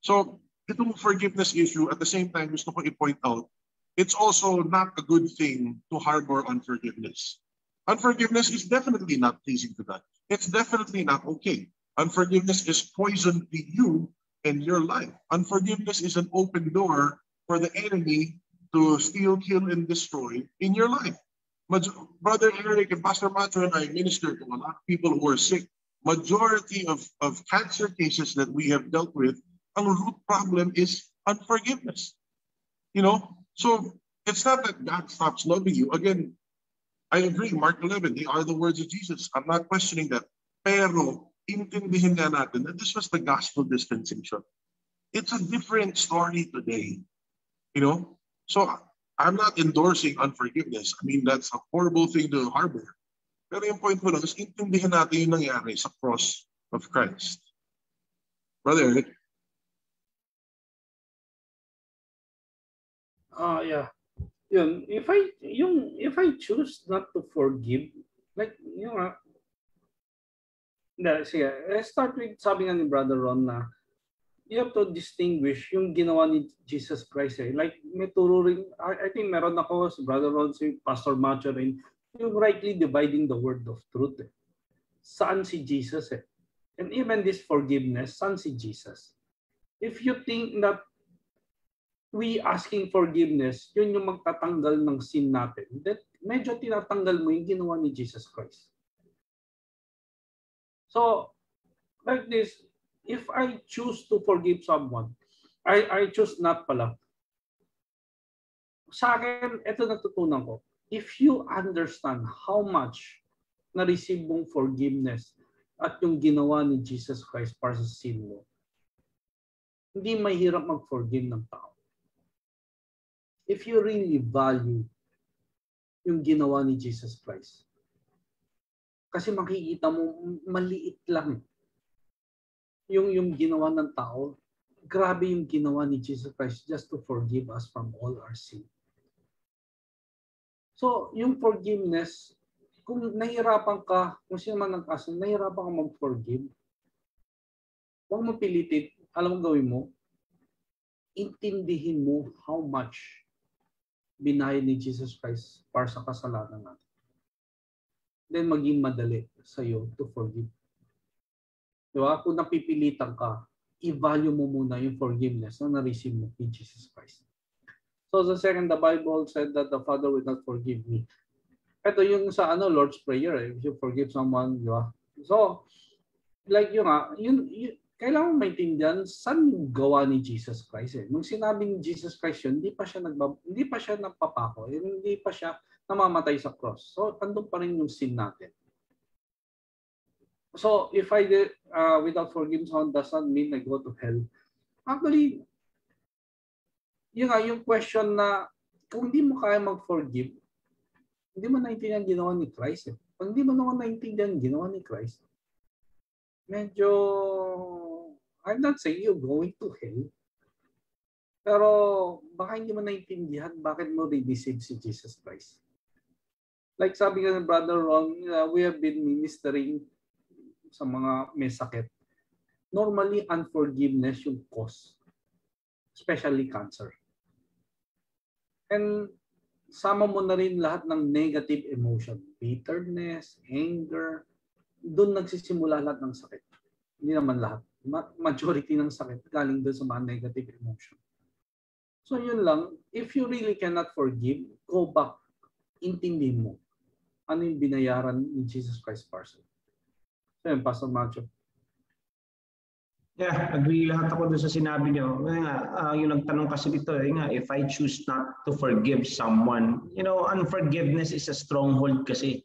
So, itong forgiveness issue, at the same time, gusto ko i-point out, it's also not a good thing to harbor unforgiveness. Unforgiveness is definitely not pleasing to God. It's definitely not okay. Unforgiveness is poison to you in your life. Unforgiveness is an open door for the enemy to steal, kill, and destroy in your life. Brother Eric and Pastor Matthew and I ministered to a lot of people who are sick. Majority of, of cancer cases that we have dealt with, ang root problem is unforgiveness. You know, so it's not that God stops loving you. Again, I agree, Mark 11, they are the words of Jesus. I'm not questioning that. Pero, intindihin nga natin that this was the gospel dispensation. It's a different story today. You know, so I'm not endorsing unforgiveness. I mean, that's a horrible thing to harbor. Pero yung point ko lang is intindihan natin yung nangyari sa cross of Christ. Brother Eric? Ah, uh, yeah. Yun, if I yung if I choose not to forgive, like you know, hindi, sige, let's start with sabi nga ni Brother Ron na you have to distinguish yung ginawa ni Jesus Christ eh. Like, may turo rin, I, I think meron ako si Brother Ron, si Pastor Macho rin, yung rightly dividing the word of truth eh. Saan si Jesus eh? And even this forgiveness, saan si Jesus? If you think that we asking forgiveness, yun yung magtatanggal ng sin natin, that medyo tinatanggal mo yung ginawa ni Jesus Christ. So, like this, if I choose to forgive someone, I, I choose not pala. Sa akin, ito natutunan ko. If you understand how much na-receive mong forgiveness at yung ginawa ni Jesus Christ para sa sin mo, hindi mahirap mag-forgive ng tao. If you really value yung ginawa ni Jesus Christ. Kasi makikita mo, maliit lang yung yung ginawa ng tao, grabe yung ginawa ni Jesus Christ just to forgive us from all our sin. So, yung forgiveness, kung nahirapan ka, kung sino man ang kaso, nahirapan ka mag-forgive, huwag mo pilitin, alam mo gawin mo, intindihin mo how much binayad ni Jesus Christ para sa kasalanan natin. Then maging madali sa iyo to forgive. Di ba? Kung napipilitan ka, i-value mo muna yung forgiveness na na-receive mo in Jesus Christ. So the second, the Bible said that the Father will not forgive me. Ito yung sa ano Lord's Prayer, eh. if you forgive someone, di ba? So, like yung nga, yun, yun, kailangan maintindihan saan yung gawa ni Jesus Christ. Eh. Nung sinabi ni Jesus Christ yun, hindi pa siya nagbab hindi pa siya nagpapako, eh, hindi pa siya namamatay sa cross. So, andun pa rin yung sin natin. So if I did uh, without forgiveness does not mean I go to hell. Actually, yun nga, yung question na kung hindi mo kaya mag-forgive, hindi mo naintindihan ginawa ni Christ. Eh. Pag hindi mo naman naintindihan ginawa ni Christ, medyo, I'm not saying you're going to hell, pero baka hindi mo naintindihan bakit mo re-deceive si Jesus Christ. Like sabi nga ng Brother Ron, uh, we have been ministering sa mga may sakit, normally unforgiveness yung cause, especially cancer. And sama mo na rin lahat ng negative emotion, bitterness, anger, doon nagsisimula lahat ng sakit. Hindi naman lahat. Majority ng sakit galing doon sa mga negative emotion. So yun lang, if you really cannot forgive, go back, intindi mo ano yung binayaran ni Jesus Christ person. Ayun, Pastor Macho. Yeah, agree lahat ako dun sa sinabi niyo. Nga, uh, yung nagtanong kasi dito, eh, nga, if I choose not to forgive someone, you know, unforgiveness is a stronghold kasi.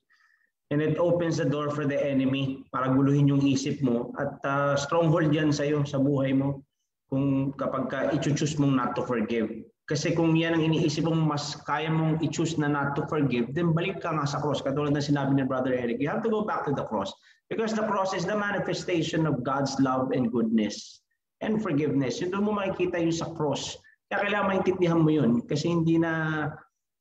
And it opens the door for the enemy para guluhin yung isip mo. At uh, stronghold yan sa'yo, sa buhay mo, kung kapag ka i-choose mong not to forgive. Kasi kung yan ang iniisip mong mas kaya mong i-choose na not to forgive, then balik ka nga sa cross. Katulad ng sinabi ni Brother Eric, you have to go back to the cross. Because the cross is the manifestation of God's love and goodness and forgiveness. Yun doon mo makikita yung sa cross. Kaya kailangan maintindihan mo yun. Kasi hindi na,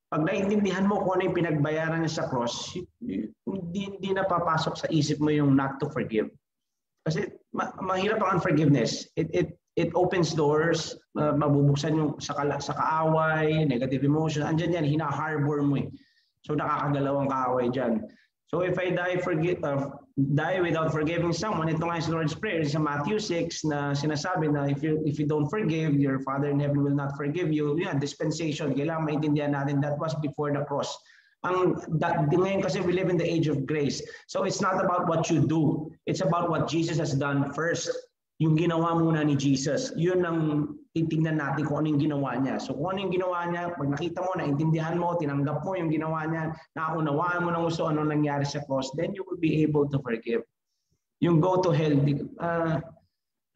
pag naintindihan mo kung ano yung pinagbayaran niya sa cross, hindi, hindi na papasok sa isip mo yung not to forgive. Kasi ma- mahirap ang unforgiveness. It, it, it opens doors, uh, mabubuksan yung sa, kala, sa kaaway, negative emotion. Andiyan yan, hina-harbor mo eh. So nakakagalaw kaaway dyan. So if I die forgive uh, die without forgiving someone, ito nga yung Lord's Prayer sa Matthew 6 na sinasabi na if you if you don't forgive, your Father in heaven will not forgive you. Yeah, dispensation. Kailangan maintindihan natin that was before the cross. Ang that, ngayon kasi we live in the age of grace. So it's not about what you do. It's about what Jesus has done first. Yung ginawa muna ni Jesus. Yun ang titingnan natin kung ano yung ginawa niya. So kung ano yung ginawa niya, pag nakita mo, naintindihan mo, tinanggap mo yung ginawa niya, naunawaan mo ng gusto ano nangyari sa cross, then you will be able to forgive. Yung go to hell, uh,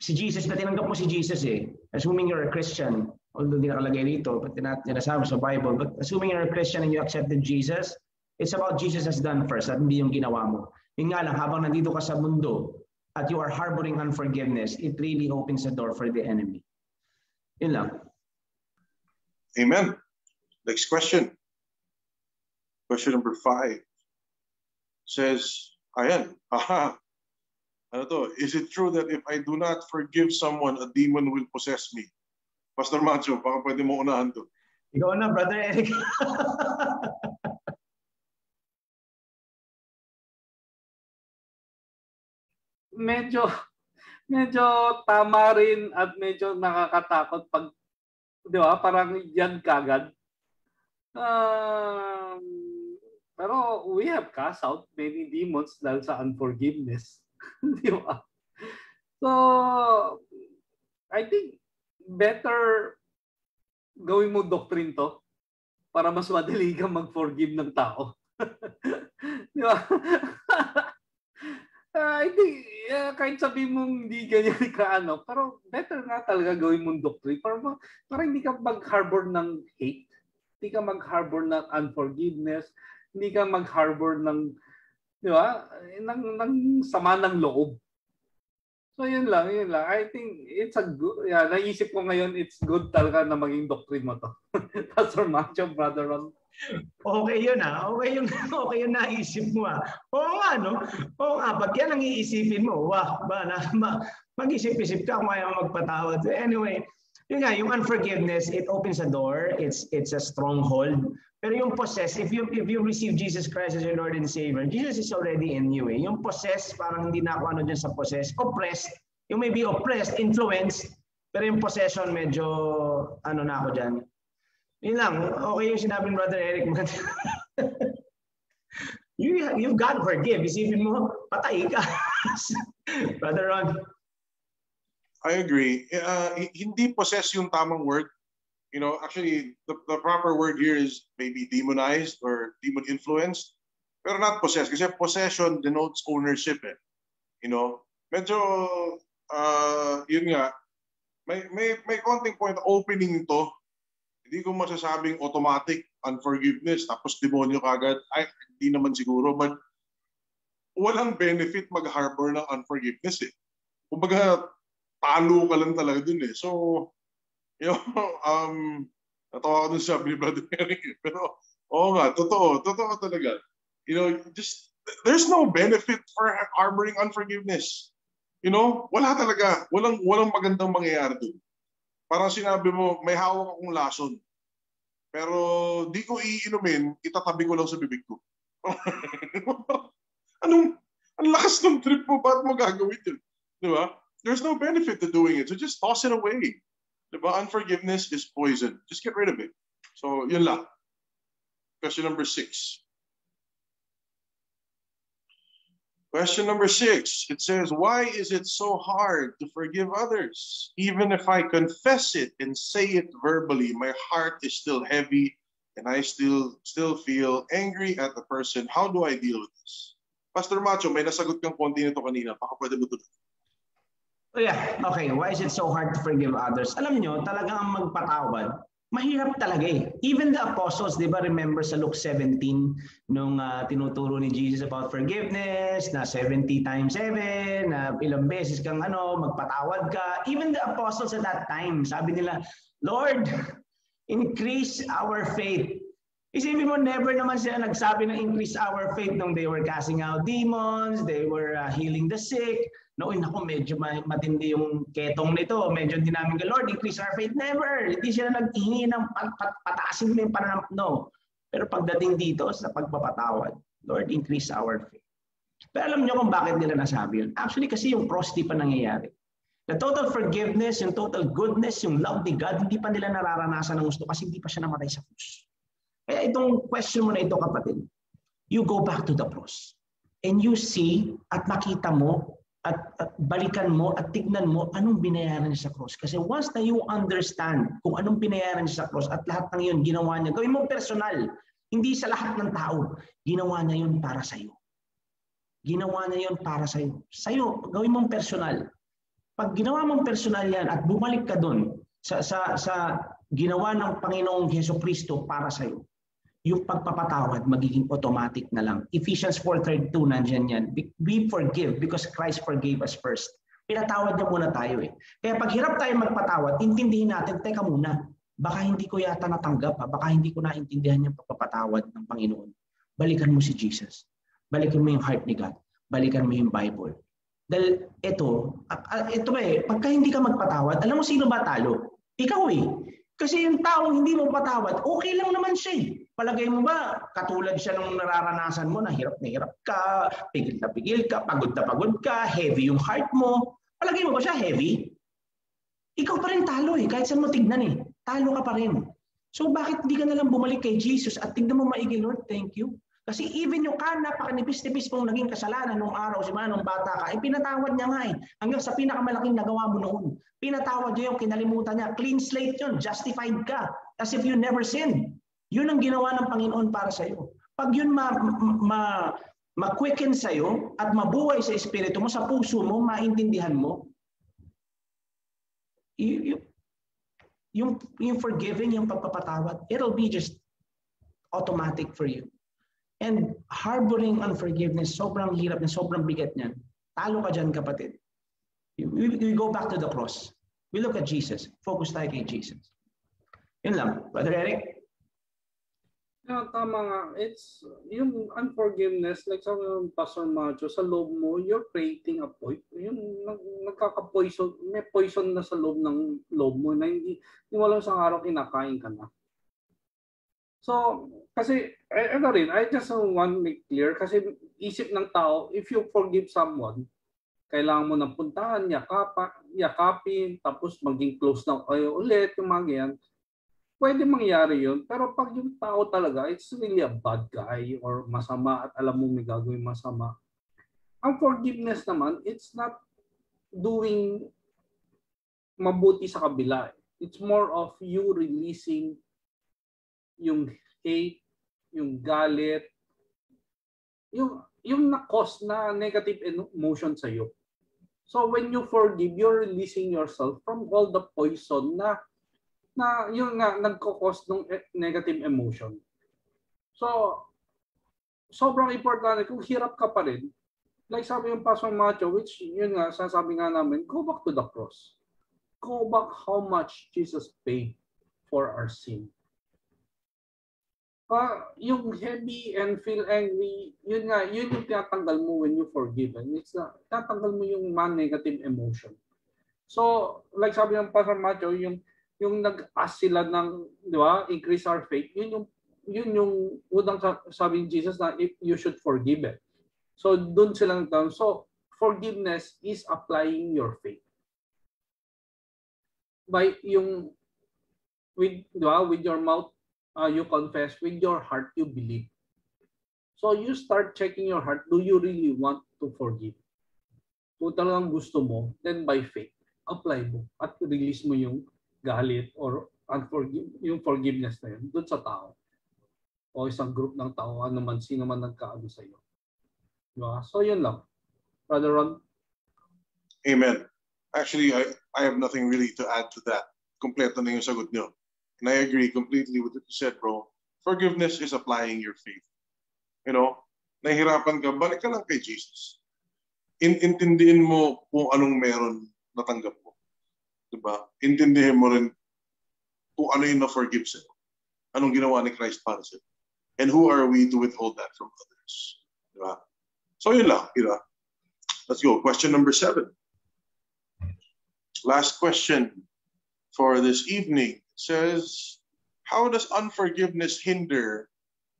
si Jesus, na tinanggap mo si Jesus eh, assuming you're a Christian, although di nakalagay dito, but sinasabi sa Bible, but assuming you're a Christian and you accepted Jesus, it's about Jesus has done first at hindi yung ginawa mo. Yung nga lang, habang nandito ka sa mundo, at you are harboring unforgiveness, it really opens a door for the enemy. Yun lang. Amen. Next question. Question number five says, ayan, aha, ano to, is it true that if I do not forgive someone, a demon will possess me? Pastor Macho, baka pwede mo unahan to. Ikaw na, Brother Eric. medyo medyo tama rin at medyo nakakatakot pag, di ba, parang yan kagad. Um, pero we have cast out many demons dahil sa unforgiveness. di ba? So, I think better gawin mo doctrine to para mas madali kang mag-forgive ng tao. di ba? Uh, I think uh, kahit sabi mong hindi ganyan ka ano, pero better nga talaga gawin mong doctrine para, para hindi ka mag-harbor ng hate, hindi ka mag-harbor ng unforgiveness, hindi ka mag-harbor ng di ba, ng, ng sama ng loob. So yun lang, yun lang. I think it's a good, yeah, naisip ko ngayon, it's good talaga na maging doctrine mo to. Pastor Macho, Brother Ron. Okay yun ah. Okay yung okay yung naisip mo ah. Oo nga no. Oo nga pag yan ang iisipin mo, wah, ba na ma, mag-isip-isip ka kung ayaw magpatawad. Anyway, yun nga, yung unforgiveness, it opens a door. It's it's a stronghold. Pero yung possess, if you if you receive Jesus Christ as your Lord and Savior, Jesus is already in you eh. Yung possess, parang hindi na ako ano dyan sa possess. Oppressed, yung may be oppressed, influenced, pero yung possession medyo ano na ako dyan yun lang. Okay yung sinabi ni Brother Eric. you, you've got to forgive. Isipin mo, patay ka. Brother Ron. I agree. Uh, hindi possess yung tamang word. You know, actually, the, the proper word here is maybe demonized or demon influenced. Pero not possess. Kasi possession denotes ownership eh. You know, medyo, uh, yun nga, may, may, may konting point opening to hindi ko masasabing automatic unforgiveness tapos demonyo kagad. Ay, hindi naman siguro. But walang benefit mag-harbor ng unforgiveness eh. Kumbaga, talo ka lang talaga dun eh. So, you know, um, natawa ko dun sa ni Brother Eric. Pero, oo nga, totoo. Totoo talaga. You know, just, there's no benefit for harboring unforgiveness. You know, wala talaga. Walang, walang magandang mangyayari dun. Parang sinabi mo, may hawak akong lason. Pero di ko iinumin, itatabi ko lang sa bibig ko. Anong, ang lakas ng trip mo, ba't mo gagawin yun? Di ba? There's no benefit to doing it. So just toss it away. Di ba? Unforgiveness is poison. Just get rid of it. So, yun lang. Question number six. Question number six, it says, Why is it so hard to forgive others? Even if I confess it and say it verbally, my heart is still heavy and I still still feel angry at the person. How do I deal with this? Pastor Macho, may nasagot kang konti nito kanina. Baka pwede mo tuloy. Oh yeah, okay. Why is it so hard to forgive others? Alam nyo, talagang ang magpatawad, mahirap talaga eh. Even the apostles, di ba, remember sa Luke 17, nung uh, tinuturo ni Jesus about forgiveness, na 70 times 7, na ilang beses kang ano, magpatawad ka. Even the apostles at that time, sabi nila, Lord, increase our faith. Isipin mo, never naman sila nagsabi ng increase our faith nung they were casting out demons, they were uh, healing the sick, noon ako medyo matindi yung ketong nito, medyo hindi namin ka, Lord, increase our faith. Never! Hindi sila naghihingi ng pat, pat, pataasin mo yung pananam. No. Pero pagdating dito sa pagpapatawad, Lord, increase our faith. Pero alam niyo kung bakit nila nasabi yun? Actually, kasi yung cross di pa nangyayari. The total forgiveness, yung total goodness, yung love ni God, hindi pa nila nararanasan ng gusto kasi hindi pa siya namatay sa cross. Kaya itong question mo na ito, kapatid, you go back to the cross and you see at makita mo at, at balikan mo at tignan mo anong binayaran niya sa cross. Kasi once na you understand kung anong binayaran niya sa cross at lahat ng yun ginawa niya, gawin mo personal. Hindi sa lahat ng tao. Ginawa niya yun para sa iyo. Ginawa niya yun para sa iyo. Sa iyo, gawin mong personal. Pag ginawa mong personal yan at bumalik ka doon sa, sa, sa ginawa ng Panginoong Heso Kristo para sa iyo, yung pagpapatawad magiging automatic na lang. Ephesians 4.32 nandiyan yan. We forgive because Christ forgave us first. Pinatawad niya muna tayo eh. Kaya pag hirap tayo magpatawad, intindihin natin, teka muna, baka hindi ko yata natanggap, ha? baka hindi ko naintindihan yung pagpapatawad ng Panginoon. Balikan mo si Jesus. Balikan mo yung heart ni God. Balikan mo yung Bible. Dahil ito, ito eh, pagka hindi ka magpatawad, alam mo sino ba talo? Ikaw eh. Kasi yung taong hindi mo patawad, okay lang naman siya eh. Palagay mo ba, katulad siya nung nararanasan mo, na hirap na hirap ka, pigil na pigil ka, pagod na pagod ka, heavy yung heart mo. Palagay mo ba siya heavy? Ikaw pa rin talo eh, kahit saan mo tignan eh. Talo ka pa rin. So bakit hindi ka na lang bumalik kay Jesus at tignan mo maigi, Lord, thank you. Kasi even yung ka, napakanipis-nipis mong naging kasalanan nung araw, si nung bata ka, ay pinatawad niya nga eh. Hanggang sa pinakamalaking nagawa mo noon. Pinatawad niya yung kinalimutan niya. Clean slate yun. Justified ka. As if you never sinned. Yun ang ginawa ng Panginoon para sa iyo. Pag yun ma, ma, ma-quicken sa iyo at mabuhay sa espiritu mo, sa puso mo, maintindihan mo, you, you, yung, yung forgiving, yung pagpapatawad, it'll be just automatic for you. And harboring unforgiveness, sobrang hirap na sobrang bigat niyan. Talo ka dyan, kapatid. We, we go back to the cross. We look at Jesus. Focus tayo kay Jesus. Yun lang. Brother Eric? Yeah, tama nga. It's yung unforgiveness, like sa Pastor Macho, sa loob mo, you're creating a poison. Yung nagkaka-poison, may poison na sa loob ng loob mo na hindi, hindi mo lang sa araw kinakain ka na. So, kasi, ano rin, I just want to make clear, kasi isip ng tao, if you forgive someone, kailangan mo nang puntahan, yakapa, yakapin, tapos maging close na kayo ulit, yung mga ganyan. Pwede mangyari yun. Pero pag yung tao talaga, it's really a bad guy or masama at alam mo may gagawin masama. Ang forgiveness naman, it's not doing mabuti sa kabila. It's more of you releasing yung hate, yung galit, yung yung na-cause na negative emotion sa iyo. So when you forgive, you're releasing yourself from all the poison na na yung nga nagko-cause ng e, negative emotion. So sobrang importante kung hirap ka pa rin. Like sabi yung Pastor Macho, which yun nga, sasabi nga namin, go back to the cross. Go back how much Jesus paid for our sin uh, yung heavy and feel angry, yun nga, yun yung tinatanggal mo when you forgive. And it's na, tinatanggal mo yung man negative emotion. So, like sabi ng Pastor Macho, yung yung nag-ask sila ng, di ba, increase our faith, yun yung yun yung unang sabi ni Jesus na you should forgive it. So, doon sila nagtanong. So, forgiveness is applying your faith. By yung with, di ba, with your mouth uh, you confess, with your heart you believe. So you start checking your heart, do you really want to forgive? Kung talagang gusto mo, then by faith, apply mo at release mo yung galit or unforgive, yung forgiveness na yun doon sa tao. O isang group ng tao, ano man, sino man nagkaano sa iyo. Diba? So yun lang. Brother Ron? Amen. Actually, I, I have nothing really to add to that. Kompleto na yung sagot niyo. And I agree completely with what you said, bro. Forgiveness is applying your faith. You know, nahihirapan ka, balik ka lang kay Jesus. In intindihin mo kung anong meron natanggap. Diba? Intindihin mo rin kung ano yung na-forgive sa'yo. Anong ginawa ni Christ para sa'yo. And who are we to withhold that from others? Diba? So yun lang. Diba? Let's go. Question number seven. Last question for this evening says, How does unforgiveness hinder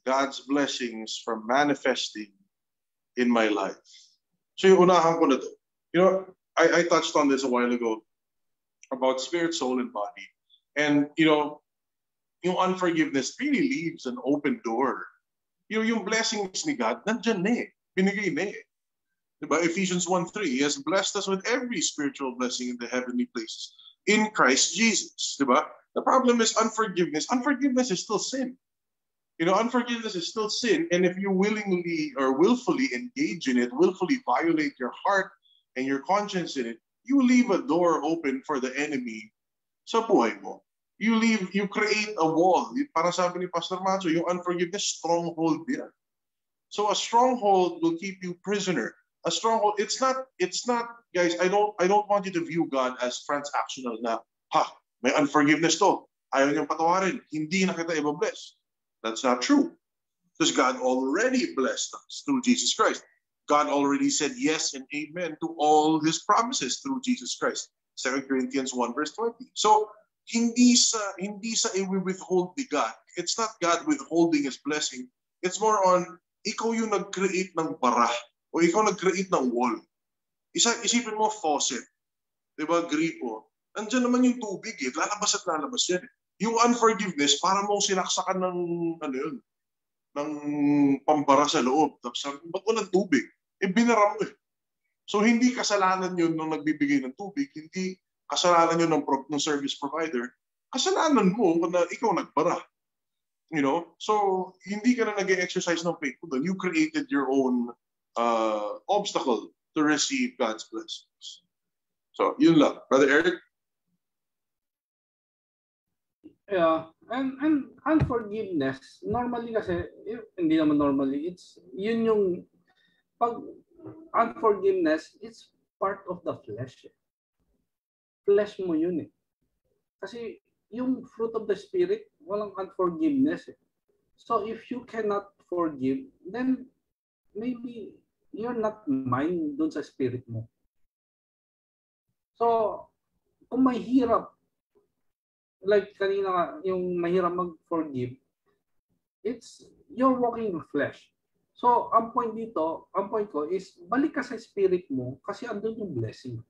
God's blessings from manifesting in my life. So yung unahan ko na to. You know, I, I touched on this a while ago about spirit, soul, and body. And, you know, yung unforgiveness really leaves an open door. You know, yung blessings ni God, nandyan na eh. Binigay na eh. Diba? Ephesians 1.3, He has blessed us with every spiritual blessing in the heavenly places in Christ Jesus. Diba? The problem is unforgiveness. Unforgiveness is still sin. You know, unforgiveness is still sin. And if you willingly or willfully engage in it, willfully violate your heart and your conscience in it, you leave a door open for the enemy sa buhay mo. You leave, you create a wall. Para sabi ni Pastor Macho, yung unforgiveness, stronghold yan. So a stronghold will keep you prisoner. A stronghold, it's not, it's not, guys, I don't, I don't want you to view God as transactional na, ha, may unforgiveness to. Ayaw niyang patawarin. Hindi na kita i-bless. That's not true. Because God already blessed us through Jesus Christ. God already said yes and amen to all his promises through Jesus Christ. 2 Corinthians 1 verse 20. So, hindi sa hindi sa i-withhold ni God. It's not God withholding his blessing. It's more on ikaw yung nag-create ng bara o ikaw nag-create ng wall. Isa, isipin mo faucet. Di ba? Gripo. Andiyan naman yung tubig eh. Lalabas at lalabas yan. Yung unforgiveness, para mong sinaksakan ng, ano yun, ng pambara sa loob. Tapos sabi, ba't walang tubig? Eh, binaram mo eh. So, hindi kasalanan yun nung nagbibigay ng tubig. Hindi kasalanan yun ng, pro- ng service provider. Kasalanan mo na ikaw nagbara. You know? So, hindi ka na nag-exercise ng faith doon. You created your own uh, obstacle to receive God's blessings. So, yun lang. Brother Eric? Yeah. And, and unforgiveness, normally kasi, eh, hindi naman normally, it's, yun yung, pag unforgiveness, it's part of the flesh. Flesh mo yun eh. Kasi yung fruit of the spirit, walang unforgiveness eh. So if you cannot forgive, then maybe you're not mine dun sa spirit mo. So, kung mahirap like kanina nga, yung mahirap mag-forgive, it's, you're walking in flesh. So, ang point dito, ang point ko is, balik ka sa spirit mo kasi andun yung blessing.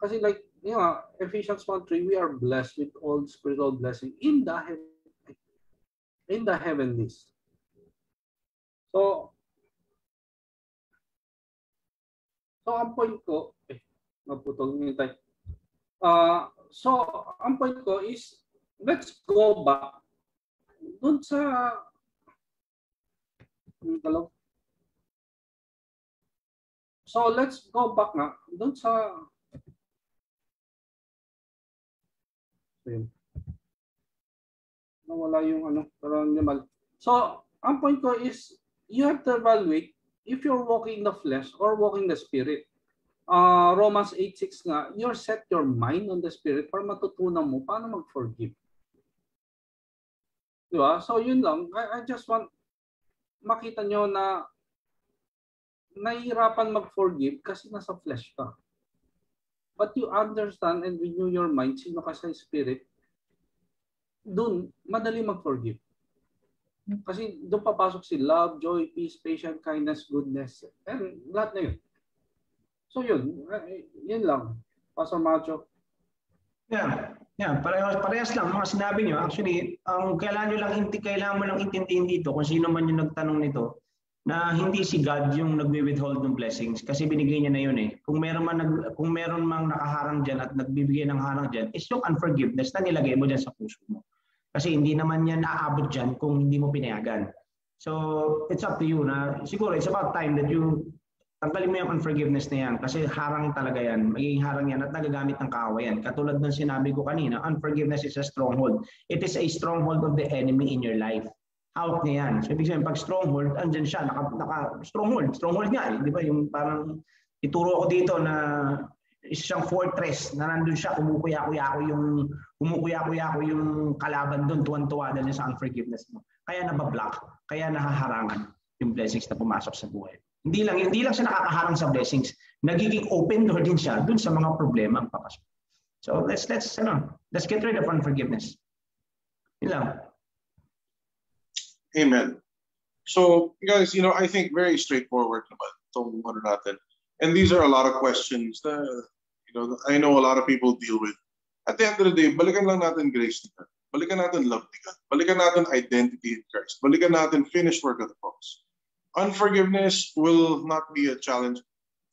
Kasi like, you know, Ephesians 1.3, we are blessed with all spiritual blessing in the in the heavenlies. So, so ang point ko, eh, naputol yung tayo. Uh, so, ang point ko is, let's go back dun sa dalaw. So, let's go back nga dun sa so, yun. Nawala yung ano, parang limal. So, ang point ko is, you have to evaluate if you're walking the flesh or walking the spirit uh, Romans 8.6 nga, you set your mind on the Spirit para matutunan mo paano mag-forgive. Di ba? So yun lang. I, I just want makita nyo na nahihirapan mag-forgive kasi nasa flesh ka. But you understand and renew your mind, sino ka sa Spirit, dun, madali mag-forgive. Kasi doon papasok si love, joy, peace, patience, kindness, goodness, and lahat na yun. So yun, eh, yun lang. Pastor Macho. Yeah. Yeah, parehas, parehas lang mga sinabi niyo. Actually, ang kailangan niyo lang hindi kailangan mo lang intindihin dito kung sino man yung nagtanong nito na hindi si God yung nagwi-withhold ng blessings kasi binigay niya na yun eh. Kung meron man nag, kung meron mang nakaharang diyan at nagbibigay ng harang diyan, is yung unforgiveness na nilagay mo diyan sa puso mo. Kasi hindi naman yan naaabot diyan kung hindi mo pinayagan. So, it's up to you na siguro it's about time that you tanggalin mo yung unforgiveness na yan kasi harang talaga yan. Magiging harang yan at nagagamit ng kawayan. Katulad ng sinabi ko kanina, unforgiveness is a stronghold. It is a stronghold of the enemy in your life. Out niya yan. So ibig sabihin, pag stronghold, andyan siya, naka, naka stronghold. Stronghold nga eh. Di ba? Yung parang ituro ko dito na isang fortress na nandun siya, kumukuya-kuya ko yung kumukuya-kuya ko yung kalaban doon, tuwan-tuwa dahil sa unforgiveness mo. Kaya nabablock, kaya nahaharangan yung blessings na pumasok sa buhay. Hindi lang, hindi lang siya nakakaharang sa blessings. Nagiging open door din siya dun sa mga problema ang papasok. So let's let's ano, let's get rid of unforgiveness. Yun lang. Amen. So, guys, you know, I think very straightforward naman itong ano natin. And these are a lot of questions na, you know, I know a lot of people deal with. At the end of the day, balikan lang natin grace ni God. Balikan natin love ni God. Balikan natin identity in Christ. Balikan natin finished work of the cross. Unforgiveness will not be a challenge.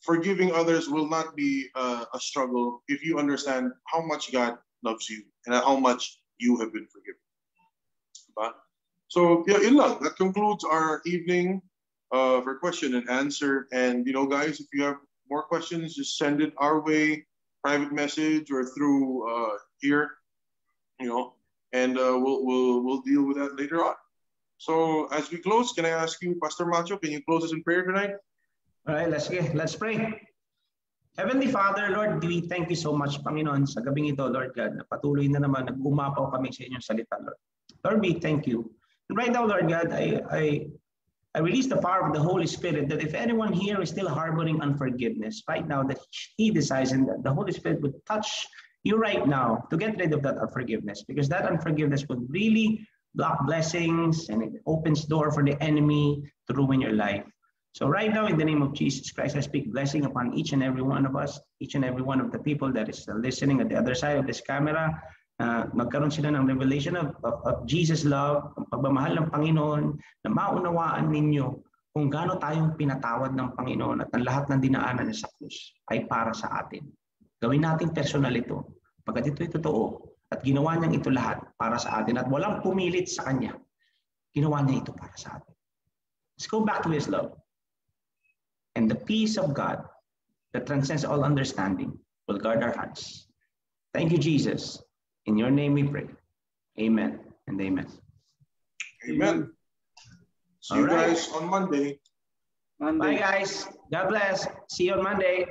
Forgiving others will not be uh, a struggle if you understand how much God loves you and how much you have been forgiven. So, yeah, yun. That concludes our evening uh, for question and answer. And, you know, guys, if you have more questions, just send it our way, private message or through uh, here, you know, and uh, we'll, we'll, we'll deal with that later on. So as we close, can I ask you, Pastor Macho, can you close us in prayer tonight? All right, let's get, let's pray. Heavenly Father, Lord, we thank you so much, Panginoon, sa gabing ito, Lord God, na patuloy na naman nag-umapaw kami sa inyong salita, Lord. Lord, we thank you. And right now, Lord God, I, I, I release the power of the Holy Spirit that if anyone here is still harboring unforgiveness, right now, that he decides and that the Holy Spirit would touch you right now to get rid of that unforgiveness, because that unforgiveness would really block blessings and it opens door for the enemy to ruin your life. So right now, in the name of Jesus Christ, I speak blessing upon each and every one of us, each and every one of the people that is listening at the other side of this camera. Uh, magkaroon sila ng revelation of, of, of Jesus love, ang pagmamahal ng Panginoon, na maunawaan ninyo kung gaano tayong pinatawad ng Panginoon at ang lahat ng dinaanan niya sa krus ay para sa atin. Gawin natin personal ito. Pagkat ito'y totoo, at ginawa niyang ito lahat para sa atin at walang pumilit sa Kanya. Ginawa niya ito para sa atin. Let's go back to His love. And the peace of God that transcends all understanding will guard our hearts. Thank you, Jesus. In your name we pray. Amen and amen. Amen. See All you right. guys on Monday. Monday. Bye, guys. God bless. See you on Monday.